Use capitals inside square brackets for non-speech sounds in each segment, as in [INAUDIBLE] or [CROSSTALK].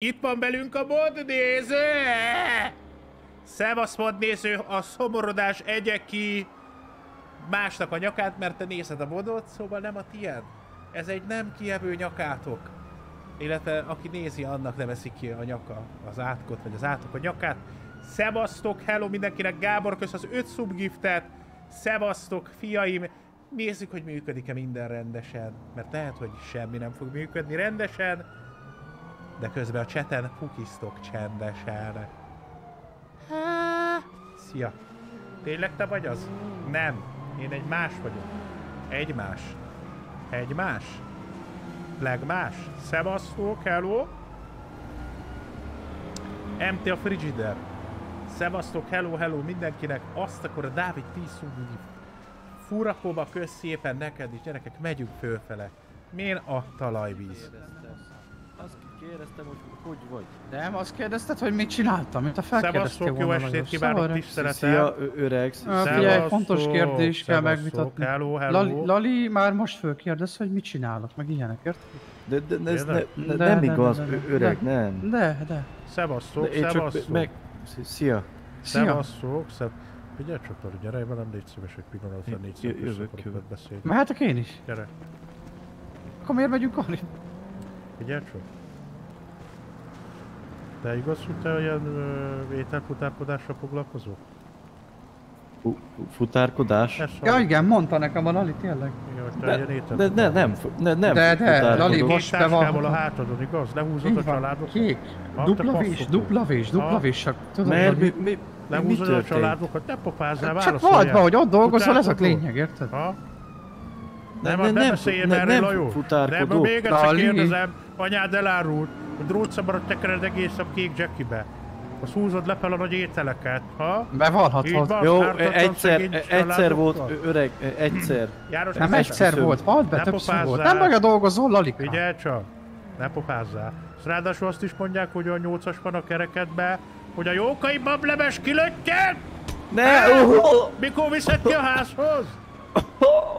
Itt van velünk a mod néző! Szevasz mod néző, a szomorodás egye ki másnak a nyakát, mert te nézed a modot, szóval nem a tiéd. Ez egy nem kievő nyakátok. Illetve aki nézi, annak nem eszik ki a nyaka, az átkot, vagy az átok a nyakát. Szevasztok, hello mindenkinek, Gábor, kösz az 5 subgiftet. Szevasztok, fiaim. Nézzük, hogy működik-e minden rendesen. Mert lehet, hogy semmi nem fog működni rendesen. De közben a cseten pukisztok csendesen. Há. Szia. Tényleg te vagy az? Nem. Én egy más vagyok. Egy más. Egy más. Legmás. Szevasztok, hello. MT a frigider. Szevasztok, hello, hello mindenkinek. Azt akkor a Dávid Piszúgi Furakóba kösz szépen neked is, gyerekek, megyünk fölfele. Milyen a talajvíz? Azt kérdeztem, hogy hogy vagy. Nem, azt kérdezted, hogy mit csináltam, mint a felkérdeztél Szevasztok, jó volna estét kívánok, Szóval, tiszteletem. Szia, öreg. Figyelj, fontos Szevasztok, kérdés kell szevasztok, megvitatni. Hello, hello. Lali, Lali már most fölkérdez, hogy mit csinálok, meg ilyenek, érted? De, de, de ez ne, ne, De, nem igaz, de, de, öreg, de. nem. De, de. Szevasztok, szevasztok. meg... Szia. Szevasztok, szev... Figyelj csak, Lali, gyere velem, légy szíves egy pillanatra, négy összekarok jövök. beszélni. Mehetek én is? Gyere, Akkor miért megyünk arra? figyelj csak. De igaz, hogy te ilyen ö, ételfutárkodással foglalkozol? Fu- fu- Futárkodás? Ja igen, mondta nekem a Lali, tényleg. Igen, De, de, de nem, ne, nem De, de. Lali, most be van. a hátadon, igaz? Lehúzod a családokat? kék. Dupla vés, dupla vés, dupla vés, csak tudod, Mert mi, mi, Lehúzod a családokat, ne popázzál, csak válaszoljál. vagy, hogy ott dolgozol, ez a lényeg, érted? Ha? Ne- Nem, ne- nem, nem nem ne- nem Lajos. futárkodó. Nem, még egyszer kérdezem, anyád elárult, a drótszabadot tekered egész a kék jackibe. Azt húzod le fel a nagy ételeket, ha? Bevallhatod. van. Jó, egyszer, egyszer volt, öreg, egyszer. János, Nem ne egyszer volt, halld be, többször volt. Nem meg a dolgozol, Lalika. Figyelj csak, ne popázzál. És ráadásul azt is mondják, hogy a nyolcas van a kerekedbe, hogy a jókai bablemes kilöttyen! Ne! Uh, Mikor viszed ki a házhoz?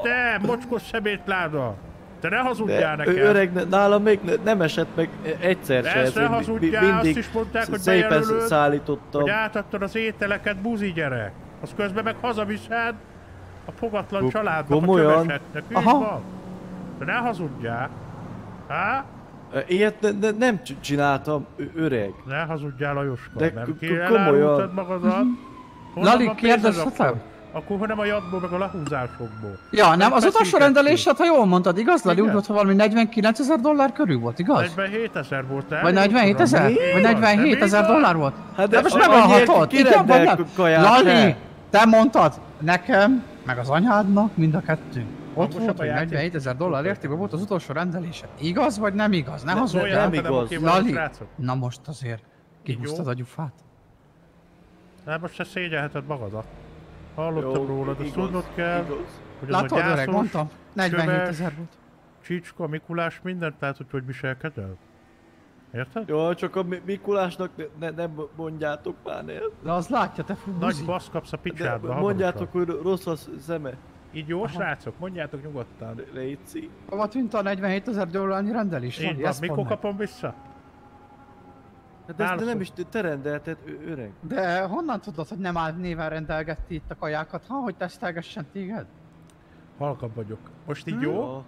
Te, mocskos szemétláda! Te ne hazudjál de, nekem! ö- öreg, nálam még ne- nem esett meg egyszer se. Ezt ez, ne hazudjál, mi- azt mindig is mondták, hogy szépen szállítottam. hogy átadtad az ételeket, buzi gyerek. Az közben meg hazaviszed a fogatlan Ko- családnak, komolyan? a csöveseknek. Így Aha. van. De ne hazudjál. Há? Ilyet ne, ne, nem csináltam, öreg. Ne hazudjál, Lajoska. De nem k- ki k- elárultad komolyan. magadat. Honnan Lali, kérdezhetem? Akkor? Akkor hogy nem a jadból, meg a lehúzásokból. Ja, nem, az utolsó feszítettük. rendelésed, ha jól mondtad, igaz, Lali? Úgy volt, hogy valami 49 ezer dollár körül volt, igaz? 47 ezer volt el. Vagy 47 ezer? Vagy 47 ezer dollár volt? Hát de de most annyiért Igen, vagy nem? Lali, te mondtad nekem, meg az anyádnak, mind a kettő. Ott volt, a hogy játék. 47 ezer dollár értékben volt az utolsó rendelése. Igaz vagy nem igaz? Ne hazudjál. nem igaz. Lali, na most azért kihúztad a gyufát. Hát most te szégyelheted magadat. Hallottam Jó, rólad, ezt igaz, tudnod kell, igaz. hogy az Látod, a öreg, gyászos, mondtam. 47 köves, ezer volt. Csicska, Mikulás, mindent lehet, hogy hogy viselkedel. Érted? Jó, csak a Mi- Mikulásnak ne, nem mondjátok már, ne. De az látja, te fú, Nagy basz kapsz a De picsádba, mondjátok, hogy rossz a szeme. Így jó, srácok? Mondjátok nyugodtan. Léci. Hova tűnt a 47 ezer dollárnyi rendelés? Így van, mikor kapom vissza? Hát ezt Válaszol. nem is te- te rendelted, öreg. De honnan tudod, hogy nem áll néven rendelgetti itt a kajákat, ha, hogy tesztelgessen téged? Halkabb vagyok. Most így Hm? jó?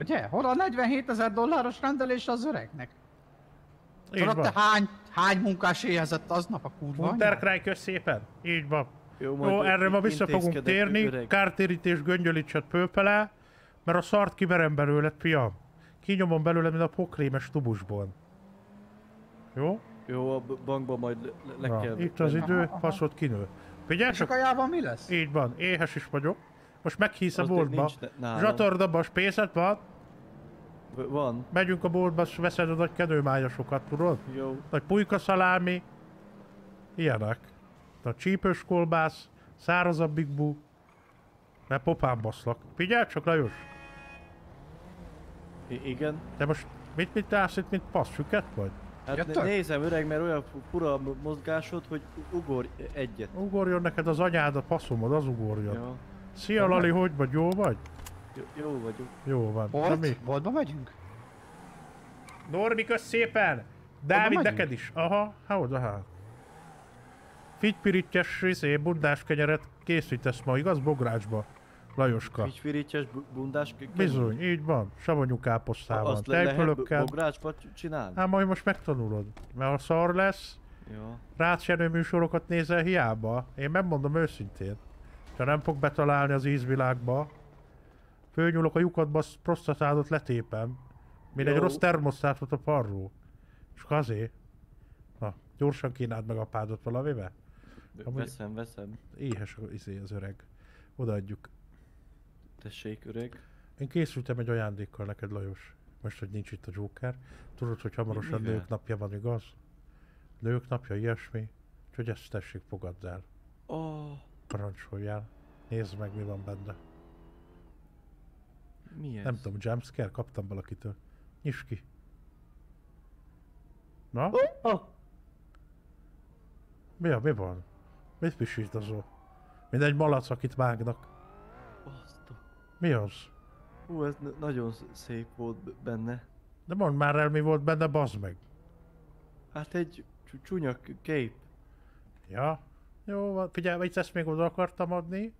Ugye? Hol a 47 ezer dolláros rendelés az öregnek? Így Tudod, van. te hány, hány munkás éhezett aznap a kurva? Unterkráj, kösz szépen. Így van. Jó, Jó, erre ma vissza fogunk térni. öreg. Kártérítés göngyölítset pölpele, mert a szart kiverem belőled, fiam. Kinyomom belőle, mint a pokrémes tubusból. Jó? Jó, a b- bankba majd le, le Na, kell... itt az idő, Aha, aha. faszod kinő. Figyelj És a csak, kajában mi lesz? így van, éhes is vagyok. Most meghísz a boltba. nincs ne- nálam. Zsatordabba a spészet van, V- Van. megyünk a boltba, s veszed a nagy kenőmájasokat, tudod? Jó. Nagy pulyka szalámi, ilyenek. A csípős kolbász, szárazabb Big Bu, mert popán baszlak. Figyelj csak, Lajos! I- igen. Te most mit mit állsz itt, mint passz, süket vagy? Hát Jöttök? nézem öreg, mert olyan fu- fura a mozgásod, hogy ugorj egyet. Ugorjon neked az anyád, a passzomod, az ugorjon. Ja. Szia Lali, hogy vagy? Jó vagy? Jó, jó vagyok. Jó van. Na mi? Bolt? Boltba megyünk? Normi, kösz szépen! Dávid, neked is. Aha, hát oda hát. Figypirityes, izé, bundás kenyeret készítesz ma, igaz? Bográcsba. Lajoska. Figyfirityes, bu- bundás ke- kenyér? Bizony, így van. Savanyú káposztával, Azt tejfölökkel. bo- bográcsba csinálni? Hát majd most megtanulod. Mert ha szar lesz, Jó. rácsenő műsorokat nézel hiába. Én megmondom őszintén. Ha nem fog betalálni az ízvilágba, fölnyúlok a lyukadba, azt prostatádot letépem. Mint egy rossz termosztátot a parró. És azért. Na, gyorsan kínáld meg apádot valamivel. Amúgy- Veszem, veszem. Éhes az, izé az öreg. Odaadjuk. Tessék, öreg. Én készültem egy ajándékkal neked, Lajos. Most, hogy nincs itt a Joker. Tudod, hogy hamarosan Mivel? nők napja van, igaz? Nők napja, ilyesmi. Úgyhogy ezt tessék, fogadd el. Oh, Parancsoljál. Nézd meg, mi van benne. mi ez? Nem tudom, jumpscare kaptam valakitől. Nyisd ki. Na? Oh, Mi, a, mi van? Mit pisítozol? Mint egy malac, akit vágnak. Mi az? Hú, ez nagyon sz- szép volt benne. De mondd már el, mi volt benne, bazd meg. Hát egy csúnya kép. Ja? Jó, van. figyelj, vagy ezt még oda akartam adni,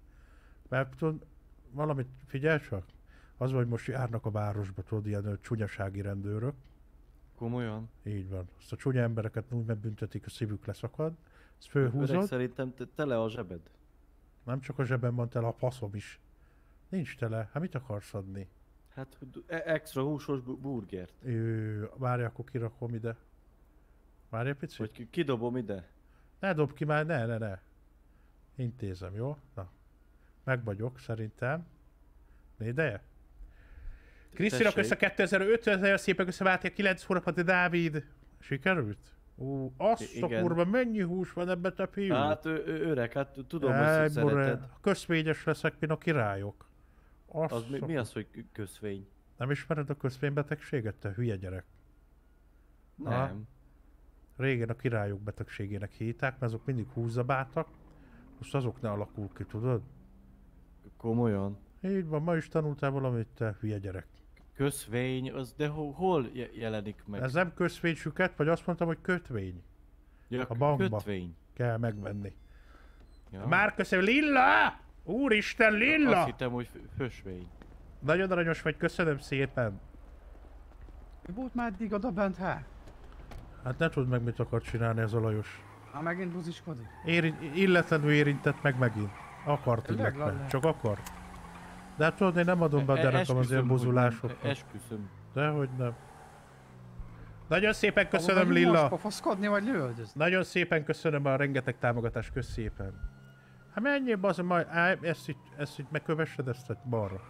mert tudod, valamit figyelj csak. Az, hogy most járnak a városba, tudod, ilyen csúnyasági rendőrök. Komolyan. Így van. Azt a csúnya embereket úgy megbüntetik, a szívük leszakad. Ezt Öreg, fölhúzod. szerintem te- tele a zsebed. Nem csak a zsebben van tele, a faszom is. Nincs tele. Hát mit akarsz adni? Hát hogy e- extra húsos bu- burgert. Ő, várj, akkor kirakom ide. Várj egy picit. Ki- kidobom ide. Ne dob ki már, ne, ne, ne. Intézem, jó? Na. Meg vagyok, szerintem. Ideje? Krisztinak össze 2005 ezer szépen összeváltja 9 hónapot, Dávid. Sikerült? Ó, azt I- a igen. kurva, mennyi hús van ebbe, te fiú? Hát ő, öreg, hát tudom, hogy Ej, szereted. Közvényes leszek, mint a királyok. Azt Az mi, mi az, hogy közvény? Nem ismered a közvénybetegséget, te hülye gyerek? Nem. Régen a királyok betegségének hívták, mert azok mindig húzzabáltak. Most azok ne alakul ki, tudod? Komolyan. Így van, ma is tanultál valamit, te hülye gyerek. Közvény, az de ho, hol je- jelenik meg? Ez nem kötvénysüket, vagy azt mondtam, hogy kötvény. ja, a bankba. Kötvény. Kell megvenni. Ja. Már köszönöm, Lilla! Úristen, Azt Lilla! hittem, hogy fö- fösvény. Nagyon aranyos vagy, köszönöm szépen. Mi volt már eddig oda bent, hát? Hát ne tudd meg, mit akar csinálni ez a Lajos. Ha megint buziskodik. Éri, illetlenül érintett meg megint. Akart. Lalla? Csak akar. De hát tudod, én nem adom be a E- derekam az ilyen. E- Esküszöm. Dehogy nem. Nagyon szépen köszönöm, Lilla. Most pofaszkodni vagy lövöldözni? Nagyon szépen köszönöm a rengeteg támogatást, kösz szépen. Hát mennyi az majd, á, ezt itt, ezt itt megkövessed ezt a balra.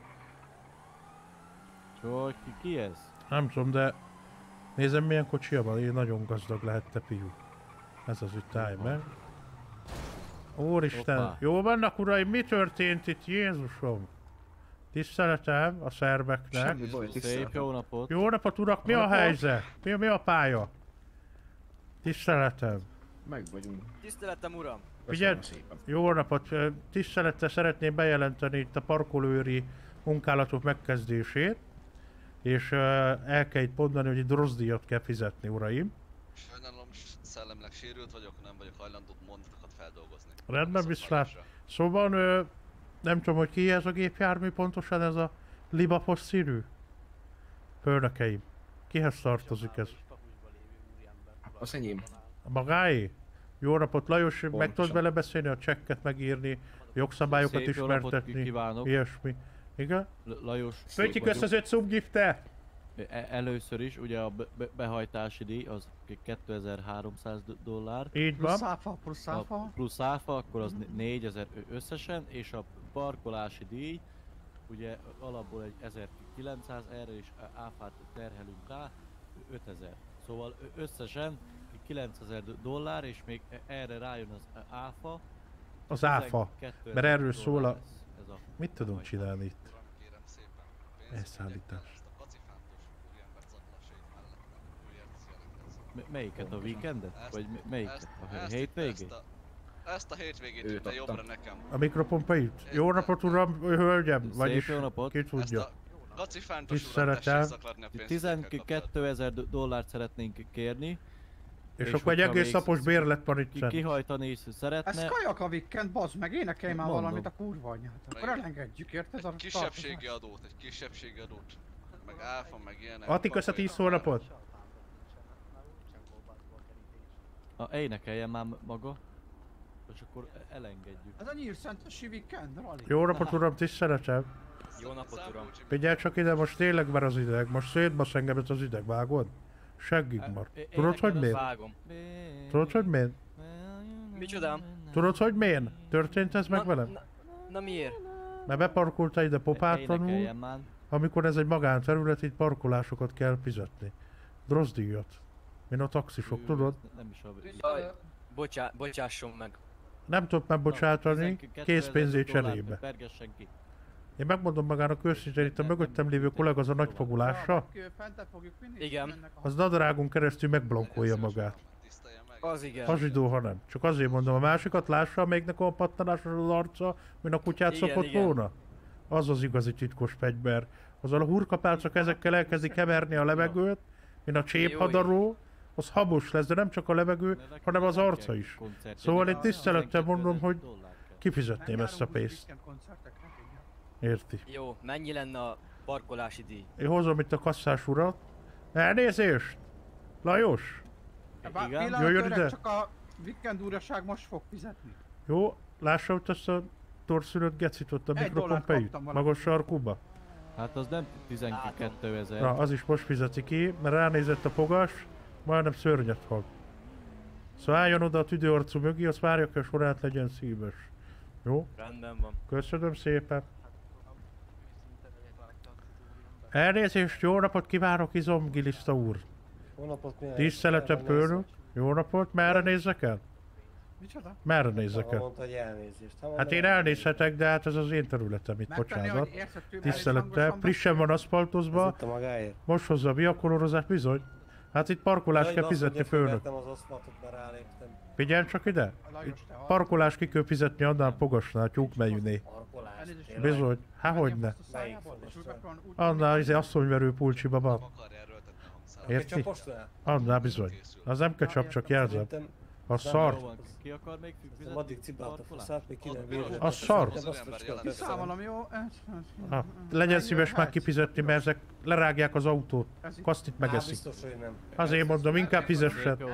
Csak ki, ki ez? Nem tudom, de nézem milyen kocsia van, én nagyon gazdag lehet te fiú. Ez az itt állj meg. Úristen, Hoppá. jó vannak uraim, mi történt itt Jézusom? Tiszteletem a szerveknek. Semmi baj, Szép tiszteletem. jó napot. Jó napot urak, mi a Napot. helyzet? Mi, mi a pálya? Tiszteletem. Meg vagyunk. Tiszteletem uram! Figyelj, jó napot! Tisztelettel szeretném bejelenteni itt a parkolőri munkálatok megkezdését, és el kell itt mondani, hogy itt rozdíjat kell fizetni, uraim. Sajnálom, s- szellemleg sérült vagyok, nem vagyok hajlandó mondatokat feldolgozni. Rendben, viszlát. Szóval nem tudom, hogy ki ez a gépjármű pontosan, ez a libapos színű? Főnökeim. Kihez tartozik ez? Az enyém. A magáé? Jó napot, Lajos, meg tudod Pontosan. vele beszélni, a csekket megírni, jogszabályokat Szép ismertetni, kívánok. ilyesmi. Igen? L- Lajos. Vagyok. kösz az öt subgiftet! E- Először is, ugye a be- be- behajtási díj az 2300 do- dollár. Így Plusz van. áfa, plusz A áfa. plusz áfa, akkor az né- 4000 ö- összesen, és a parkolási díj, ugye alapból egy 1900, erre is áfát terhelünk rá, 5000. Szóval összesen 9000 do- dollár, és még erre rájön az áfa. Az áfa. 12 Mert erről szól a- a Mit tudunk csinálni itt? Uram, kérem szépen, Elszállítás. Ezt a melyiket? A weekendet? Ezt- Vagy melyiket? ezt- A ezt- hétvégét? Ezt a, ezt a hétvégét ütte adtam. jobbra nekem. A mikrofonpa itt? Jó napot, uram, hölgyem? Szép Vagyis jó napot. ki Ezt tudja? a kacifántos Kis uram szeretem. zaklatni a pénzügyekkel 12 ezer do- dollárt szeretnénk kérni, És, És akkor egy egész napos bérlet van itt. Kihajtani is Ez szeretne, kajak a weekend, bazd meg, énekelj már Mondom. valamit a kurva anyát. Akkor elengedjük, érted? A Egy kisebbségi adót, egy kisebbségi adót. Meg áfa, meg ilyenek. Ati, kösz a 10 hónapot. a, énekeljen már maga, és akkor elengedjük. Ez a nyírszentesi weekend, Rali. Jó napot uram, tiszteletem. Jó napot, uram. Figyelj csak ide, most tényleg már az ideg. Most szétbasz engem ez az ideg, vágod? Seggig már. É- Tudod, hogy miért? Vágom. Tudod, hogy miért? Micsoda? Tudod, hogy miért? Történt ez meg velem? Na, na miért? Mert beparkolta ide popátlanul, amikor ez egy magánterület, itt parkolásokat kell fizetni. Drozdíjat. Mint a taxisok, Ő, tudod? Nem is a... Bocsá, bocsásson meg. Nem tudok megbocsátani, 12 készpénzét cserébe. Pergessen ki. Én megmondom magának őszintén, itt a mögöttem lévő kollega az a vinni. Igen. az nadrágon keresztül megblankolja magát. Az igen. Ha zsidó, ha nem. Csak azért mondom, a másikat lássa, amelyiknek a pattanásos az arca, mint a kutyát Igen, szokott igen. volna. Az az igazi titkos fegyver. Azzal a hurkapálcok ezekkel elkezdi keverni a levegőt, mint a cséphadaró, az habos lesz, de nem csak a levegő, hanem az arca is. Szóval itt tisztelettel mondom, hogy Kifizetném ezt a pénzt. Igen. Érti. Jó, mennyi lenne a parkolási díj? Én hozom itt a kasszás urat. Elnézést! Lajos! Bár Igen? pillanat, Jöjjön ide. Csak a weekend úraság most fog fizetni. Jó, lássa ott azt a torszülött gecit ott a valami. Magas sarkuba. Hát az nem 12 ezer. Na, az is most fizeti ki, mert ránézett a pogas, majdnem szörnyet hal. Szóval álljon oda a tüdőarcú mögé, azt várja, hogy sorát legyen szíves. Jó? Rendben van. Köszönöm szépen. Elnézést, jó napot kívánok, izomgiliszta úr. Jó napot, milyen Tiszteletem főnök. Jó napot, merre nézzek el? Micsoda? Merre nézzek el? mondta, hogy elnézést. Ha Hát én elnézhetek, de hát ez az én területem itt, Megtenni, bocsánat. Tisztelettel, frissen van aszfaltozva, most hozza a viakolorozást, bizony. Hát itt parkolás Jaj, kell fizetni, főnök. Figyelj csak ide! Itt te hallod? parkolás ki kell fizetni annál pogasnál, tyúkmelyűné. Bizony, há hogy ne. Annál izé asszonyverő pulcsi baba. Akarja erőltetni a hangszát. Érti? Annál bizony. Az nem ketchup, csak jelzem. A szar. Jó van, Ki akar még fizetni? addig cibált a faszát, még ki nem Ott bírja. piros. A szar. De azt ember csak jelent. köszönöm. Számolom, jó? Legyen szíves már kifizetni, mert ezek lerágják az autót. Kasztit megeszik. Azért mondom, inkább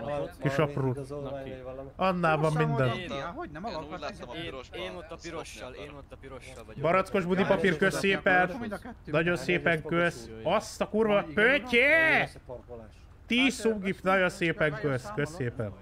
napot. Kis valami apró. igazolvány, Na ki? vagy valami. Annál van minden. Hogy nem Én ott a pirossal, én ott a pirossal vagyok. Barackos budi papír, kösz szépen. Nagyon szépen kösz. Azt a kurva pöttyé! Tíz szubgif, nagyon szépen kösz, kösz szépen.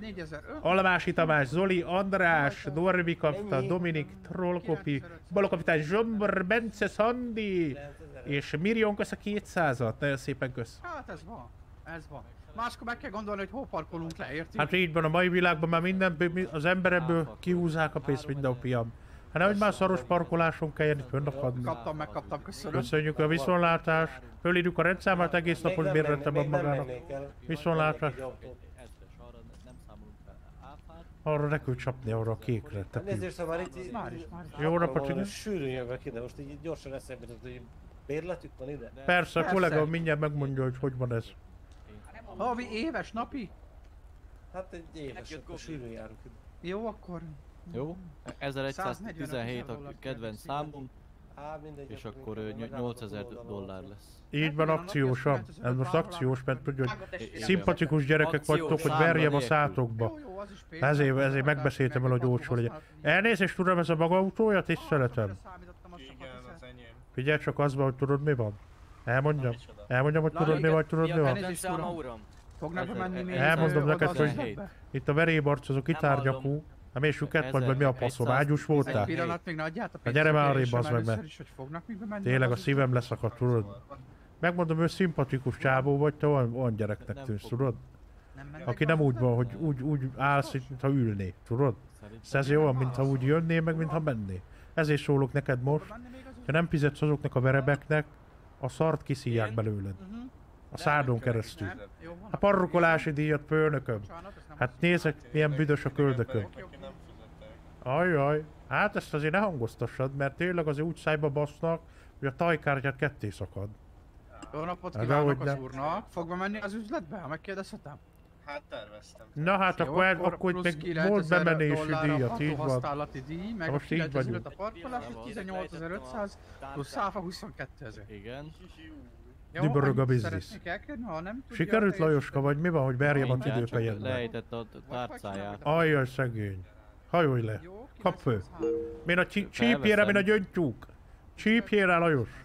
4000 Almási Tamás, Zoli, András, Norbi kapta, Dominik, Trollkopi, Balokapitány, Zsombor, Bence, Szandi, és Mirion kösz a 200-at, nagyon szépen kösz. Hát ez van. Ez van. Máskor meg kell gondolni, hogy hol parkolunk le, érti? Hát így van, a mai világban már minden, az emberebből kihúzzák a pénzt minden piam. Hát nehogy már szaros parkoláson kelljen itt fönnakadni. Kaptam, megkaptam, köszönöm. Köszönjük a viszonlátást, fölírjuk a rendszámát, egész napos bérletem magának. mennék el. Viszontlátás. Egy autót. Ezres, arra ne- nem számolunk fel áfát. Arra ne kell csapni, arra a kékre. Te Nézd, ha már itt... Már is, már is. Jó napot, igen. Sűrűn jövök ide, most így gyorsan eszembe jutott, hogy bérletük van ide? Persze, a Persze. kollega mindjárt megmondja, hogy hogy van ez. Havi, éves, napi? Hát egy éves, akkor sűrűn járunk ide. Jó, akkor... Jó? 1117 a kedvenc számunk, Mindegy. és akkor akkor inkább ö, megállok a 8000 túloldalon. dollár lesz. Így van akciósan. Ez most akciós, mert tudja, hogy szimpatikus gyerekek vagytok, hogy verjem a szátokba. Ezért, ezért megbeszéltem el, hogy olcsó legyen. Elnézést, tudom, ez a maga autója? Tiszteletem. Figyelj csak, az van, hogy tudod mi van? Elmondjam. Elmondjam, hogy tudod mi van, tudod mi van? Fognak még elmondom neked, hogy-? Itt a verébarcozó kitárgyakú. Nem és süket vagy, vagy mi a faszom? Ágyús Egy voltál? pillanat, még ne adját a Hát gyere már arrébb, bazd meg, mert- Tényleg a az szívem leszakadt, tudod? Megmondom, ő szimpatikus csávó vagy, te olyan, olyan gyereknek tűnsz, tudod? Aki nem úgy van, hogy úgy, úgy állsz, mintha ülné, tudod? Ezért olyan, mintha úgy jönné, meg mintha menné. Ezért szólok neked most, az ha nem fizetsz azoknak a verebeknek, a szart kiszívják Én? belőled. Mhm. A szádon keresztül. A parkolási díjat nem Hát nézek, milyen büdös a köldökön. Ajaj, hát ezt azért ne hangoztassad, mert tényleg azért úgy szájba basznak, hogy a tajkártyát ketté szakad. Jó napot kívánok az úrnak. Fog bemenni az üzletbe, ha megkérdezhetem? Hát terveztem. Na hát Jó, akkor, akkor itt még 9000 volt bemenési díjat, így van. hatóhasználati díj, meg Most a így 9500 vagyunk. a parkolás, Nem, az 18500, plusz száfa 22000. Igen. Jó, Dübörög a biznisz. Sikerült Lajoska, vagy mi van, hogy verjem a tüdőfejedbe? Lejtett a tárcáját. Ajjaj, szegény. Hajolj le. Kap. 903. Min a csípjére, min a gyöngytyúk. Csípjére, Lajos.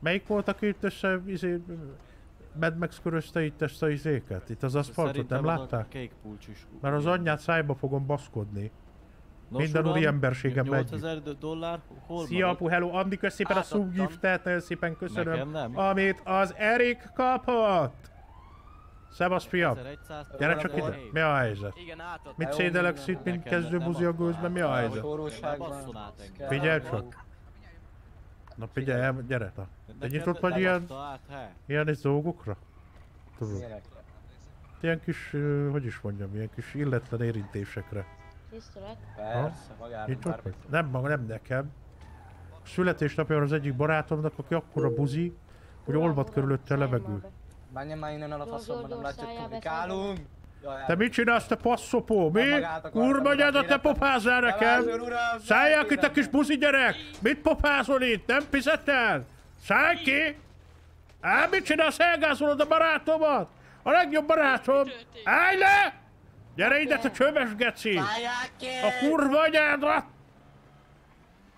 Melyik volt, aki itt össze, izé, Mad Max körözte itt ezt a izéket? Itt az aszfaltot, nem látták? Kék. Mert az anyját szájba fogom baszkodni. Nos, minden uram, úri emberségem megy. 8000 do- dollár, hol Szia apu, hello, Andi, kösz szépen a subgiftet, nagyon szépen köszönöm. Nekem nem. Amit az Erik kapott. Szevasz, fiam. 1100 Gyere csak ide. Mi a helyzet? Igen, átadtam. Mit szédeleksz itt, mint kezdő buzi a gőzben? Mi a helyzet? Figyelj csak. Na figyelj, el, gyere ta. Te nyitott vagy ilyen, ilyen is dolgokra? Tudod, ilyen kis, hogy is mondjam, ilyen kis illetlen érintésekre. Tisztelet. Persze, magának bármit. Nem maga, nem nekem. Születésnapja van az egyik barátomnak, aki akkora buzi, hogy olvad körülötte a levegő. Menjen már innen el a faszomba, nem látjuk, kommunikálunk! Jaj, Te mit csinálsz, te passzopó? Mi? Kurva gyádat, te életem. popázzál nekem! Szálljál ki, te kis buzi gyerek! Mit popázol itt? Nem fizettel? Szállj ki! Á, mit csinálsz? Elgázolod a barátomat? A legjobb barátom! Állj le! Gyere ide, te csöves geci! A kurva anyádat!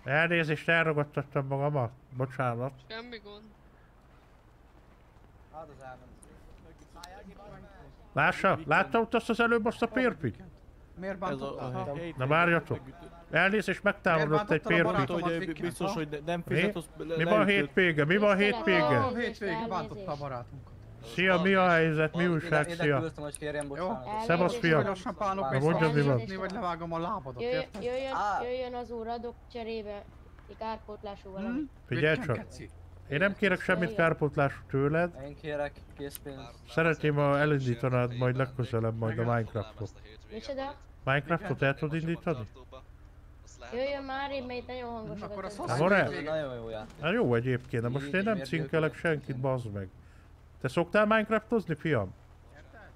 Elnézést, elragadtattam magamat. Bocsánat. Semmi gond. Lássa, látta ott azt az előbb azt a férfit? Miért hate- Na várjatok. Elnézést, megtámadott egy? Hát, hogy biztos, hogy ne- nem Mi? fizet, az Mi van hétvége? Mi van hétvége? A hétvége bántotta a barátunkat. Szia, mi a helyzet? Mi újság? Szia. Szevasz, fiam. Gyorsan pánok mondjad, mi van? vagy levágom a lábadat, Jöjjön, az úr, adok cserébe egy kárpótlású valamit. Hm? Figyelj csak. Én nem kérek semmit kárpótlású tőled. Én kérek készpénzt. Szeretném, ha elindítanád majd legközelebb majd a Minecraftot. Micsoda? Minecraftot el tudod indítani? Jöjjön már, én itt nagyon hangosak Akkor a az? Ez nagyon jó játék. Hát jó egyébként, de most én nem cinkelek senkit, bazd meg. Te szoktál Minecraftozni, fiam?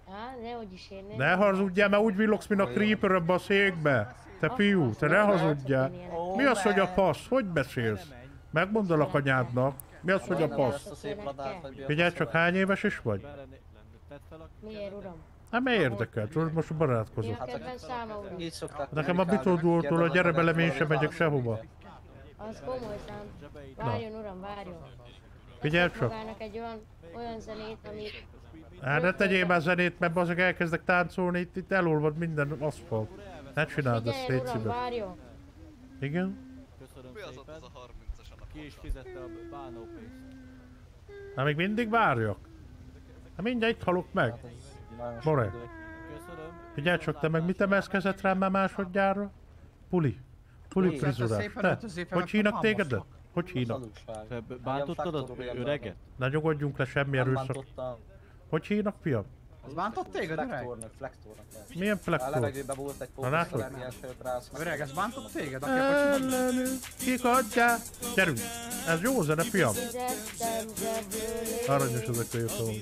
Á, nehogy is én. Ne hazudjál, mert úgy villogsz, mint a creeper a székbe. Te fiú, te ne hazudjál. Mi az, hogy a passz? Hogy beszélsz? Megmondalak anyádnak. Mi az, hogy a passz? Mi Figyelj csak, hány éves is vagy? Bele- Miért, uram? Hát mi érdekel? Tudod, most Mi barátkozok. a kedvenc száma, uram? Így szokták Nekem a bitódúrtól a gyere belem, én sem megyek sehova. Az komoly szám. Várjon, uram, várjon. Figyelj csak. magának egy olyan, olyan zenét, ami... Hát ne tegyél már zenét, mert azok elkezdek táncolni, itt, itt elolvad minden aszfalt. Ne csináld ezt, légy szíves. Igen? Köszönöm Mi az ott az a 30-as annak Ki is fizette a bánópénzt. Hát még mindig várjak. Hát mindjárt itt halok meg. Sok More. Köszönöm. Figyelj csak, te meg mit emelszkezett rám már másodjára? Puli. Puli frizurás. Szépen Te? Hogy hívnak tégedet? mámoszlak. Hogy hívnak? Te bántottad az öreget? Ne nyugodjunk le, semmi erőszak. Hogy hívnak, fiam? Az bántott téged, öreg? Flektornak, flektornak. lehet. Milyen A flektor? levegőben volt egy Na, látod? pókusz, ilyen sőt rász. Öreg, ez bántott téged? Aki a kocsiban? Ellenünk kikadják. Gyerünk! Ez jó zene, fiam. Aranyos ezek a jutalom.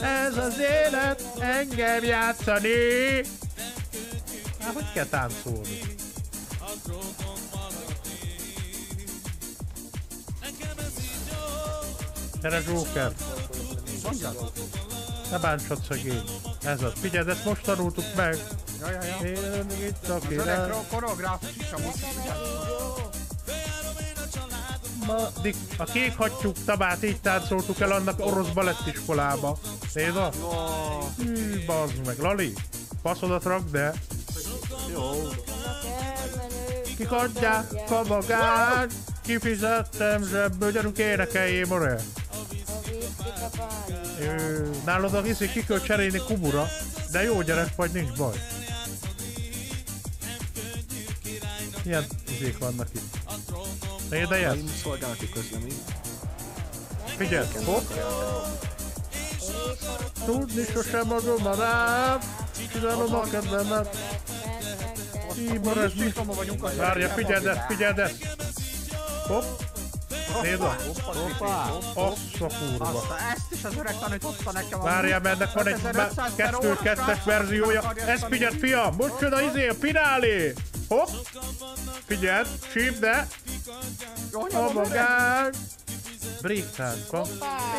Ez az élet engem játszani. Hát hogy kell táncolni? Gyere Joker! Ne bántsad szegény! Ez az. Figyeld, ezt most tanultuk meg! Ja, ja, ja. Én itt a Az király. kor- koreográfus is amúgy. Jó. Ma, dik, a kék hattyúk tabát így táncoltuk el annak orosz balettiskolába. Nézd a? Hű, bazd meg. Lali, passzodat rakd de. Vannak elmenők. Kik adják a magát, kifizettem zsebből, gyerünk énekeljé, more. Ö, Nálad a viszi ki kell cserélni kubura, de jó gyerek vagy, nincs baj. Milyen izék vannak itt? Édejelsz? Szolgálati közlemény. Figyelj, hopp! Tudni sosem adom a rám, csinálom a kedvemet. Így, ez mi? Várja, figyeld ezt, figyeld ezt! Hopp! Nézd a... Hoppá! Azt a kurva. Azt, ezt is az öreg tanította nekem. Várjál, mert ennek van egy 5500 per kettő, óra, kettes srác, verziója. Ez ezt figyeld, fiam, most jön a izé, a finálé. Hopp. Figyeld, síp, de. Oh!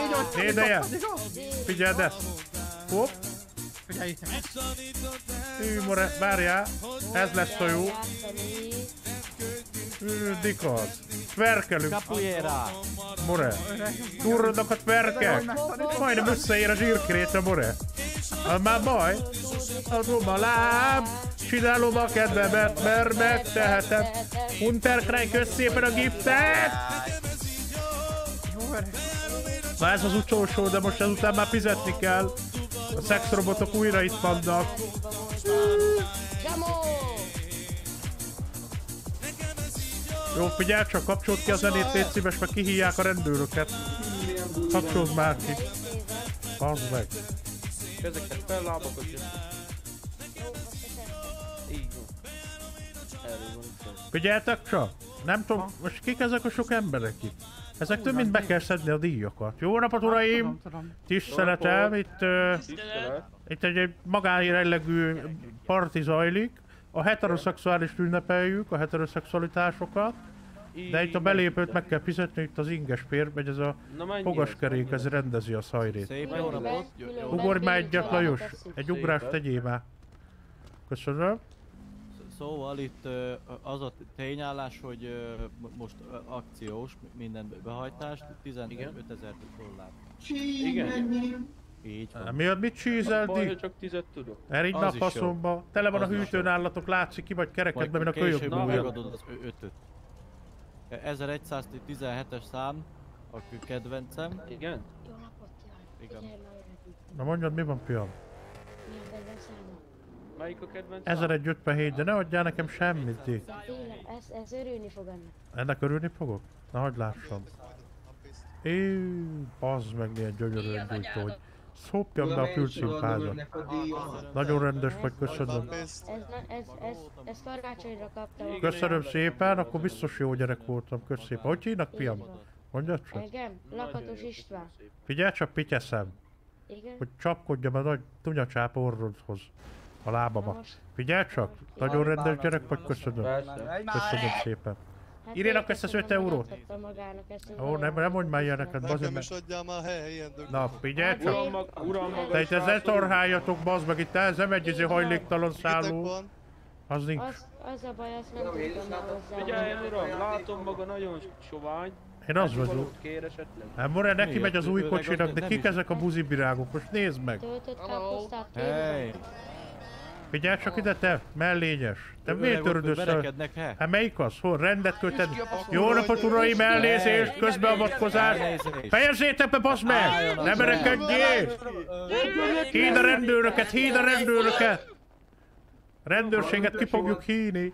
Így, hogy Dédeje. tanítottad, igaz? Figyeld ezt. Hopp. Figyelj itt. Hű, more, várjál. Ez lesz a jó. Dikaz. Tverkelünk, Capoeira! more. Turrodnak a tverkek. Majdnem összeér a zsírkréta, more. Az már baj. Adom a láb. Csinálom a kedvemet, mert megtehetem. Unterkrein, kösz szépen a öreg. Na ez az utolsó, de most ezután már fizetni kell. A szexrobotok újra itt vannak. Zsamó! Jó, figyelj csak, kapcsold ki a zenét, légy szíves, mert kihívják a rendőröket. Kapcsold már ki. Az meg. Ezeket fel, lábakat jön. Így van. Figyeltek csak! Nem tudom, most kik ezek a sok emberek itt? Ezek több mint be kell szedni a díjakat. Jó napot, uraim! Tiszteletem, itt, uh, itt egy, egy magánjellegű parti zajlik. A heteroszexuális ünnepeljük, a heteroszexualitásokat. De itt a belépőt meg kell fizetni, itt az ingespér, vagy ez a fogaskerék, ez? ez rendezi a szajrét. Szép jó napot! Ugorj már egyet, Lajos! Egy ugrást tegyél már. Köszönöm. Szóval itt az a tényállás, hogy most akciós minden behajtást, 15 ezer dollár. Igen. Így van. Mi, mit csízel, Baj, hogy Dick? csak tizet tudok. Erigy Az nap faszomba. Tele van a Az is hűtőn állatok, látszik ki vagy kerekedve, mint a kölyök Na, bújja. megadod az ötöt. 1117-es szám, a kedvencem. Igen? Jó napot. Igen. Na mondjad, mi van, száma? Melyik a kedvenc? 1057, de ne adjál nekem semmit. Tényleg, ez, ez örülni fog ennek. Ennek örülni fogok? Na, hagyd lássam. Éj, bazd meg, milyen gyönyörűen gyújtó, hogy szopjam be a külszimpázat. Nagyon rendes vagy, köszönöm. Ez, na- ez, ez, ez karácsonyra kaptam. Köszönöm szépen, akkor biztos jó gyerek voltam, kösz szépen. Hogy hívnak, fiam? Mondjad csak. Engem? Lakatos István. Figyelj csak, pityeszem, Igen? hogy csapkodjam a nagy tunyacsáp orrodhoz a lábamat. Figyelj csak, nagyon rendes gyerek vagy, köszönöm. Köszönöm szépen. Hát én ezt az köszönöm, öt eurót. Ó, nem, nem mondj már ilyeneket, bazd Nekem meg. is adjál már helyen. Na, figyelj csak. Uram maga Te itt is ezzel torháljatok, bazd meg, itt ez nem egy izé hajléktalan szálló. Az nincs. Az, az a baj, azt nem tudtam már hozzá. Figyeljen uram, látom maga nagyon sovány. Én az vagyok. Hát More, neki megy az új kocsinak, de kik ezek a buzibirágok? Most nézd meg. Töltött káposztát kérem. Figyelj csak ide, te, mellényes. Te miért töröd össze? Verekednek, he? Hát melyik az? Hol? Rendet köted? Jó napot, uraim, elnézést, közbeavatkozás. Fejezzétek be, basz meg! Ne az verekedjél! Híd a rendőröket, híd a rendőröket! Rendőrséget ki fogjuk híni.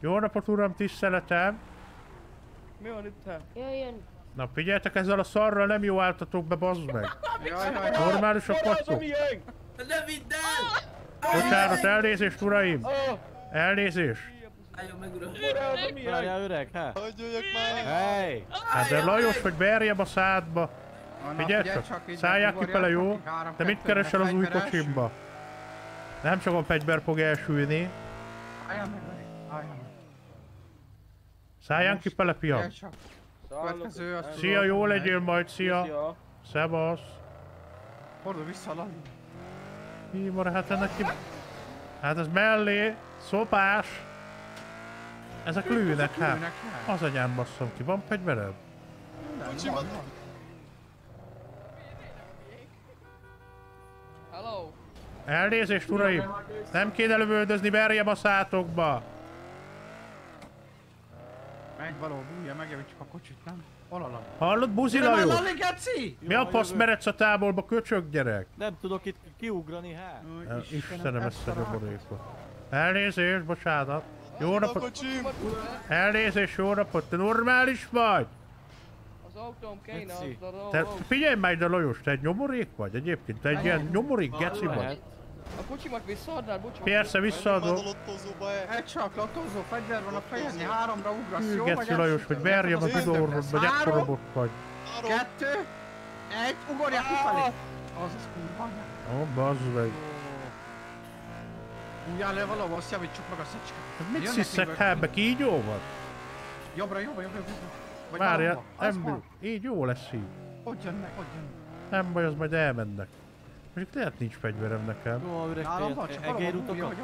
Jó napot, uram, tiszteletem. Jöjjön. Na figyeljetek, ezzel a szarral nem jó álltatok be, bazd meg. Jaj, jaj, Normálisak vagytok. Bocsánat, elnézést, uraim. Elnézést. Várjál öreg, he? Hagyj jöjjek már! Hey! Hát de Lajos, hogy verjem a szádba. Figyelj csak, szálljál ki bele, jó? Te mit keresel az új kocsimba? Nem csak a fegyver fog elsülni. Álljál meg, álljál meg. Szálljál ki bele, fiam. Szia, jó legyél majd, szia. Szia. Szevasz. Fordul vissza, Lali. Mi van, hát ennek ki... Hát ez mellé, szopás. Ezek lőnek, hát. Lőnek el. Az anyám basszom ki, van fegyvered? Nem, van, van. Elnézést, uraim! Nem kéne lövöldözni, verjem a szátokba! Megy való, bújja, megjavítjuk a kocsit, nem? Hol a Lali? Hallod, buzi Lajos? Mi a fasz meredsz a távolba, köcsög gyerek? Nem tudok itt kiugrani, he? Ó, Istenem, ezt a ezt a nyomorékot. Elnézést, bocsánat. Jó A napot, elnézést, jó napot, te normális vagy? Geci. Te figyelj már ide, Lajos, te egy nyomorék vagy egyébként? Te egy ilyen nyomorék geci vagy? A kocsimat visszaadnál, bocsánat. Persze, visszaadom. Egy csak lottózó fegyver van a fejednél, háromra ugrasz, jó? Geci Lajos, hogy verjem a videóról, vagy ekkora bot vagy. kettő, egy, ugorjál kifelé! Az az kurva anyád. Ó, bazd meg. Ugyan le valahol, azt javítsuk meg a szecskát. Hát Mit sziszek hábe, így jó van? Jobbra, jobbra, jobbra, jobbra. Várjál. Az nem, így jó lesz így. Ott jönnek, ott jönnek. Nem baj, az majd elmennek. Mondjuk lehet nincs fegyverem nekem. Jó, öreg Nálam van, csak valahol egérutakat?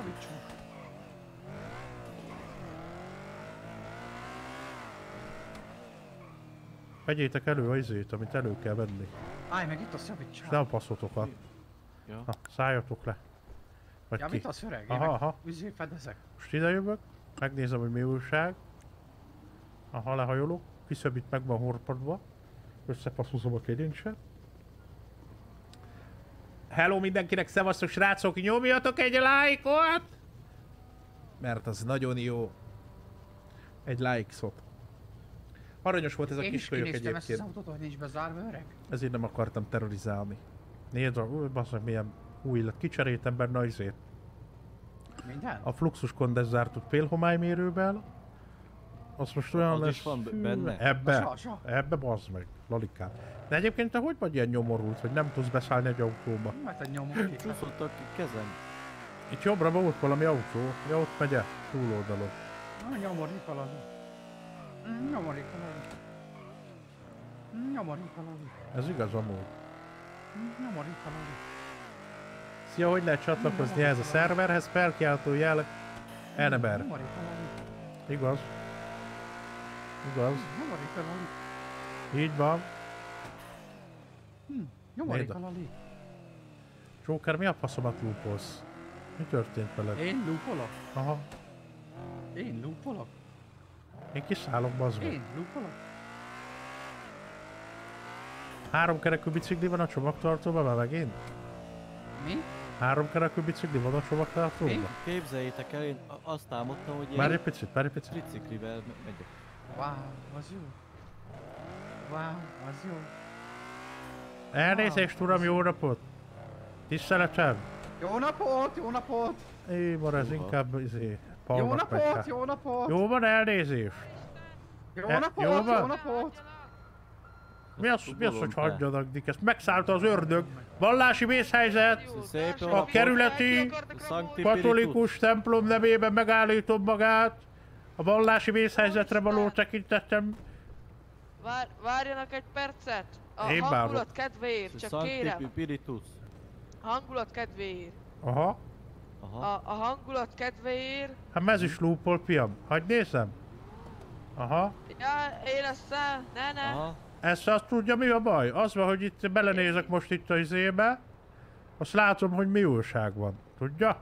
Vegyétek elő a izét, amit elő kell venni. Állj meg itt, azt És javítsák. ne a passzotokat. Ja. Na, szálljatok le. Vagy ki. Javítasz öreg? Én Aha, aha. Üzé fedezek. Most ide jövök, megnézem, hogy mi újság. Aha, lehajolok, viszem itt meg van horpadva. Összepasszozom a kérincset. Hello mindenkinek, szevasztok srácok, nyomjatok egy lájkot! Mert az nagyon jó. Egy lájkszot. Aranyos volt ez a Én kis is kölyök kinéztem ezt az egyébként. autót, hogy nincs bezárva öreg. Ezért nem akartam terrorizálni. Nézd, basszak, milyen új lett. Kicseréltem benne azért. Minden? A fluxus kondenzártot félhomálymérővel. Az most olyan Az lesz... is van benne? Ebbe, ebbe bazd meg, lalikám. De egyébként te hogy vagy ilyen nyomorult, hogy nem tudsz beszállni egy autóba? Mert egy nyomor itt. [LAUGHS] Csúszott a kezem. Itt jobbra volt valami autó, ja ott megy -e? túloldalon. Na, nyomorik valami. Nyomorik valami. Nyomorik valami. Ez igaz amúgy. Nyomorik valami. Szia, hogy lehet csatlakozni ehhez a szerverhez? Felkiáltó jel Eneber. Nyomorik valami. Igaz. Igaz. Nyomorik valami. Így van. Nyomorik Nézd. valami. Joker, mi a faszomat lúpolsz? Mi történt veled? Én lúpolok? Aha. Én lúpolok? Én kiszállok, bazd. Én lúpolok? Három kerekű bicikli van a csomagtartóban már megint? Mi? Három kerekű bicikli van a csomagtartóban? Képzeljétek el, én azt álmodtam, hogy Várj egy én picit, várj egy picit. triciklivel me- megyek. Wow, az jó. Wow, az jó. Elnézést, uram, jó napot! Tiszteletem! Jó napot, jó napot! Én van ez inkább izé, Jó napot, jó napot! Jó van, elnézést! Jó E, napot, jó jó van? napot! Mi az, mi az hogy hagyjanak, Dik? Ezt megszállta az ördög. Vallási vészhelyzet! Jó A kerületi katolikus templom nevében megállítom magát. A vallási vészhelyzetre való tekintettem. Vár, várjanak egy percet! A Én hangulat várok. kedvéért, csak Sancti kérem. Spiritus. Hangulat kedvéért. Aha. Aha. A, a hangulat kedvéért. Hát ez is lúpol, fiam. Hagy nézem. Aha. Ja, én ezt el, ne, ne. Aha. Ezt azt tudja mi a baj? Az van, hogy itt belenézek most itt a izébe, azt látom, hogy mi újság van. Tudja?